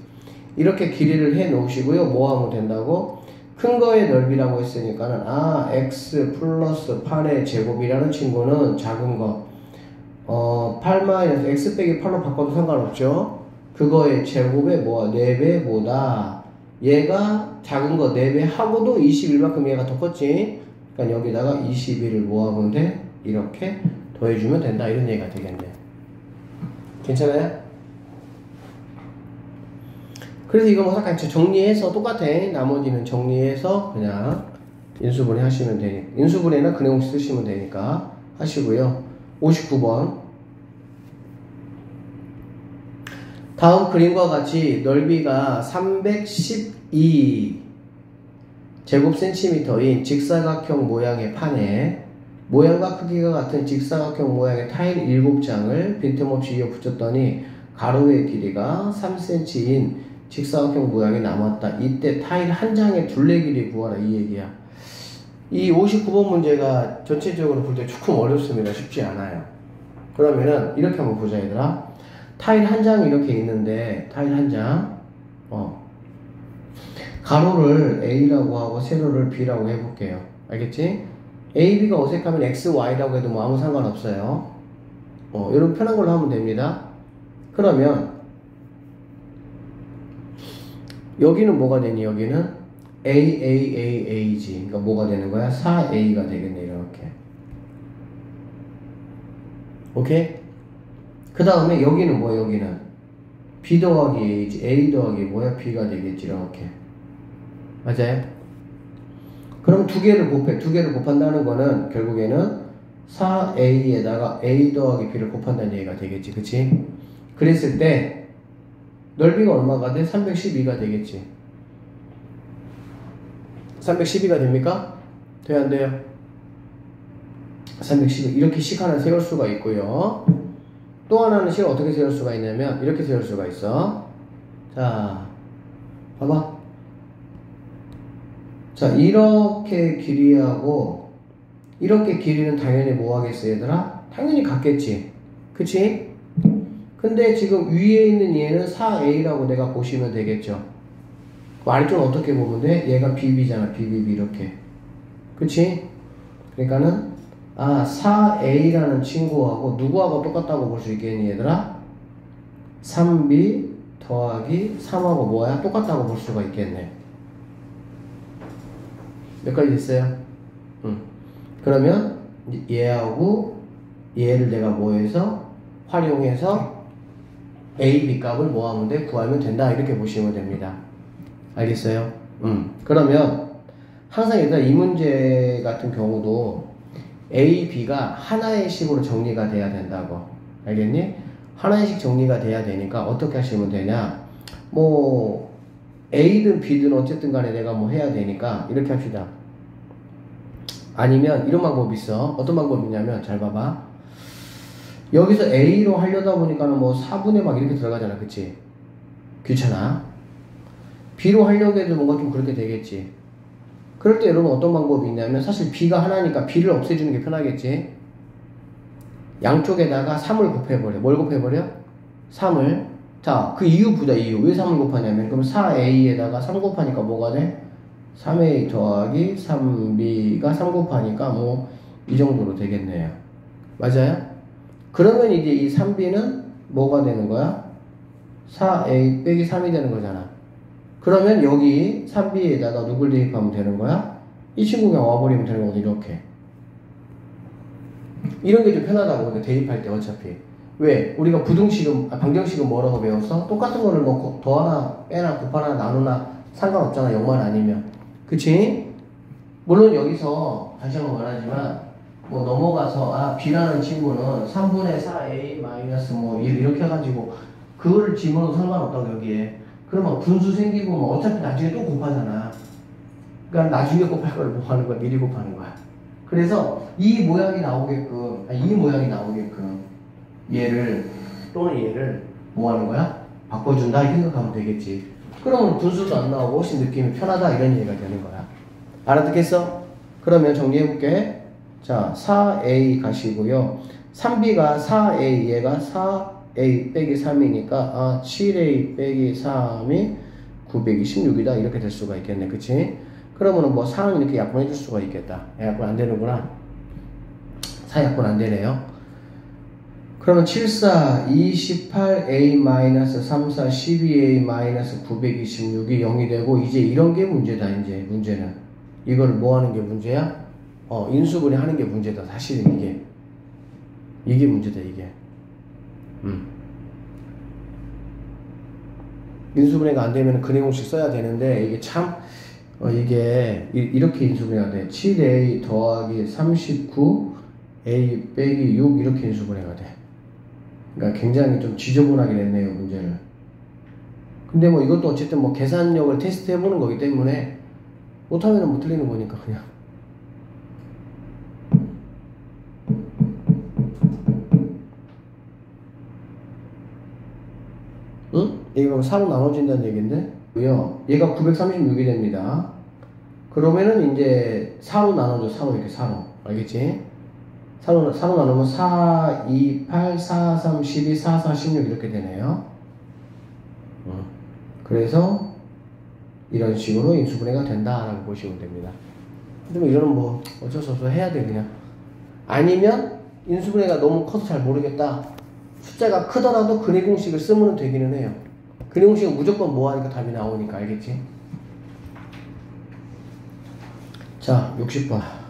A: 이렇게 길이를 해 놓으시고요. 뭐 하면 된다고? 큰 거의 넓이라고 했으니까는 아 x 플러스 8의 제곱이라는 친구는 작은 거 어, 8 마이너스 x 빼기 8로 바꿔도 상관없죠. 그거의 제곱의 뭐야? 4배 보다 얘가 작은 거 4배 하고도 21만큼 얘가 더 컸지. 그러니까 여기다가 21을 모아보면 돼? 이렇게 더해주면 된다. 이런 얘기가 되겠네. 괜찮아요? 그래서 이거 뭐 잠깐 정리해서 똑같아. 나머지는 정리해서 그냥 인수분해 하시면 되니 인수분해나 근해공 쓰시면 되니까 하시고요. 59번. 다음 그림과 같이 넓이가 312 제곱 센티미터인 직사각형 모양의 판에 모양과 크기가 같은 직사각형 모양의 타일 7장을 빈틈없이 이어 붙였더니 가로의 길이가 3cm인 직사각형 모양이 남았다. 이때 타일 한 장의 둘레 길이 구하라 이 얘기야. 이 59번 문제가 전체적으로 볼 때 조금 어렵습니다. 쉽지 않아요. 그러면은 이렇게 한번 보자 얘들아. 타일 한 장이 이렇게 있는데 타일 한 장. 어. 가로를 A라고 하고 세로를 B라고 해볼게요. 알겠지? A, B가 어색하면 X, Y라고 해도 뭐 아무 상관없어요. 어, 이런 편한 걸로 하면 됩니다. 그러면 여기는 뭐가 되니? 여기는 A, A, A, A지. 그러니까 뭐가 되는 거야? 4A가 되겠네, 이렇게. 오케이? 그 다음에 여기는 뭐 여기는? B 더하기 A지. A 더하기 뭐야? B가 되겠지, 이렇게. 맞아요? 그럼 두 개를 곱해. 두 개를 곱한다는 거는 결국에는 4A에다가 A 더하기 B를 곱한다는 얘기가 되겠지. 그치? 그랬을 때 넓이가 얼마가 돼? 312가 되겠지. 312가 됩니까? 돼요, 안 돼요? 312. 이렇게 식 하나 세울 수가 있고요. 또 하나는 식을 어떻게 세울 수가 있냐면, 이렇게 세울 수가 있어. 자, 봐봐. 자, 이렇게 길이하고, 이렇게 길이는 당연히 뭐 하겠어, 얘들아? 당연히 같겠지. 그치? 근데 지금 위에 있는 얘는 4a라고 내가 보시면 되겠죠. 아래쪽은 어떻게 보면 돼? 얘가 bb잖아. bbb 이렇게. 그치? 그러니까는 아 4a라는 친구하고 누구하고 똑같다고 볼 수 있겠니 얘들아? 3b 더하기 3하고 뭐야? 똑같다고 볼 수가 있겠네. 몇 가지 됐어요? 응. 그러면 얘하고 얘를 내가 뭐해서 활용해서 A, B 값을 뭐 하면 돼? 구하면 된다. 이렇게 보시면 됩니다. 알겠어요? 음. 그러면 항상 일단 이 문제 같은 경우도 A, B가 하나의 식으로 정리가 돼야 된다고. 알겠니? 하나의 식 정리가 돼야 되니까 어떻게 하시면 되냐? 뭐 A든 B든 어쨌든 간에 내가 뭐 해야 되니까 이렇게 합시다. 아니면 이런 방법이 있어. 어떤 방법이냐면 잘 봐봐. 여기서 A로 하려다 보니까는 뭐 4분의 막 이렇게 들어가잖아. 그치? 귀찮아. B로 하려고 해도 뭔가 좀 그렇게 되겠지. 그럴 때 여러분 어떤 방법이 있냐면 사실 B가 하나니까 B를 없애주는 게 편하겠지. 양쪽에다가 3을 곱해버려. 뭘 곱해버려? 3을. 자, 그 이유 보자, 이유. 왜 3을 곱하냐면, 그럼 4A에다가 3 곱하니까 뭐가 돼? 3A 더하기 3B가 3 곱하니까 뭐, 이 정도로 되겠네요. 맞아요? 그러면 이제 이 3B는 뭐가 되는 거야? 4A 빼기 3이 되는 거잖아. 그러면 여기 3B에다가 누굴 대입하면 되는 거야? 이 친구 그냥 와버리면 되는 거거든, 이렇게. 이런 게 좀 편하다고, 근데 대입할 때 어차피. 왜? 우리가 부등식은, 아, 방정식은 뭐라고 배웠어? 똑같은 거를 뭐 더하나, 빼나, 곱하나, 나누나 상관없잖아, 0만 아니면. 그치? 물론 여기서, 다시 한 번 말하지만, 뭐 넘어가서, 아, B라는 친구는 3분의 4A 마이너스 뭐 이렇게 해가지고, 그거를 집어넣어도 상관없다고, 여기에. 그러면 분수 생기고 뭐 어차피 나중에 또 곱하잖아. 그러니까 나중에 곱할 걸 뭐 하는 거야? 미리 곱하는 거야. 그래서 이 모양이 나오게끔, 아니, 이 모양이 나오게끔 얘를 또는 얘를 뭐 하는 거야? 바꿔준다 이 생각하면 되겠지. 그러면 분수도 안 나오고 훨씬 느낌이 편하다 이런 얘기가 되는 거야. 알아듣겠어? 그러면 정리해볼게. 자, 4A 가시고요. 3B가 4A, 얘가 4A 빼기 3이니까, 아, 7A 빼기 3이 926이다. 이렇게 될 수가 있겠네. 그치? 그러면은 뭐 4는 이렇게 약분해 줄 수가 있겠다. 약분 안 되는구나. 4 약분 안 되네요. 그러면 74, 28A 마이너스 34, 12A 마이너스 926이 0이 되고, 이제 이런 게 문제다, 이제, 문제는. 이걸 뭐 하는 게 문제야? 어, 인수분해 하는 게 문제다, 사실은 이게. 이게 문제다, 이게. 음. 인수분해가 안 되면 근해공식 써야 되는데, 이게 참, 어, 이게, 이, 렇게 인수분해가 돼. 7A 더하기 39, A 빼기 6, 이렇게 인수분해가 돼. 그러니까 굉장히 좀 지저분하게 됐네요, 문제를. 근데 뭐 이것도 어쨌든 뭐 계산력을 테스트 해보는 거기 때문에 못하면 못 틀리는 거니까 그냥. 얘가 4로 나눠진다는 얘기인데? 얘가 936이 됩니다. 그러면은 이제 4로 나눠줘 4로 이렇게 4로. 알겠지? 4로, 4로 나누면 4, 2, 8, 4, 3, 12, 4, 4, 16 이렇게 되네요. 어. 그래서 이런 식으로 인수분해가 된다라고 보시면 됩니다. 그러면 이런 뭐 어쩔 수 없어 해야 돼 그냥. 아니면 인수분해가 너무 커서 잘 모르겠다. 숫자가 크더라도 근위공식을 쓰면 되기는 해요. 근형식은 무조건 뭐 하니까 답이 나오니까 알겠지? 자, 60번.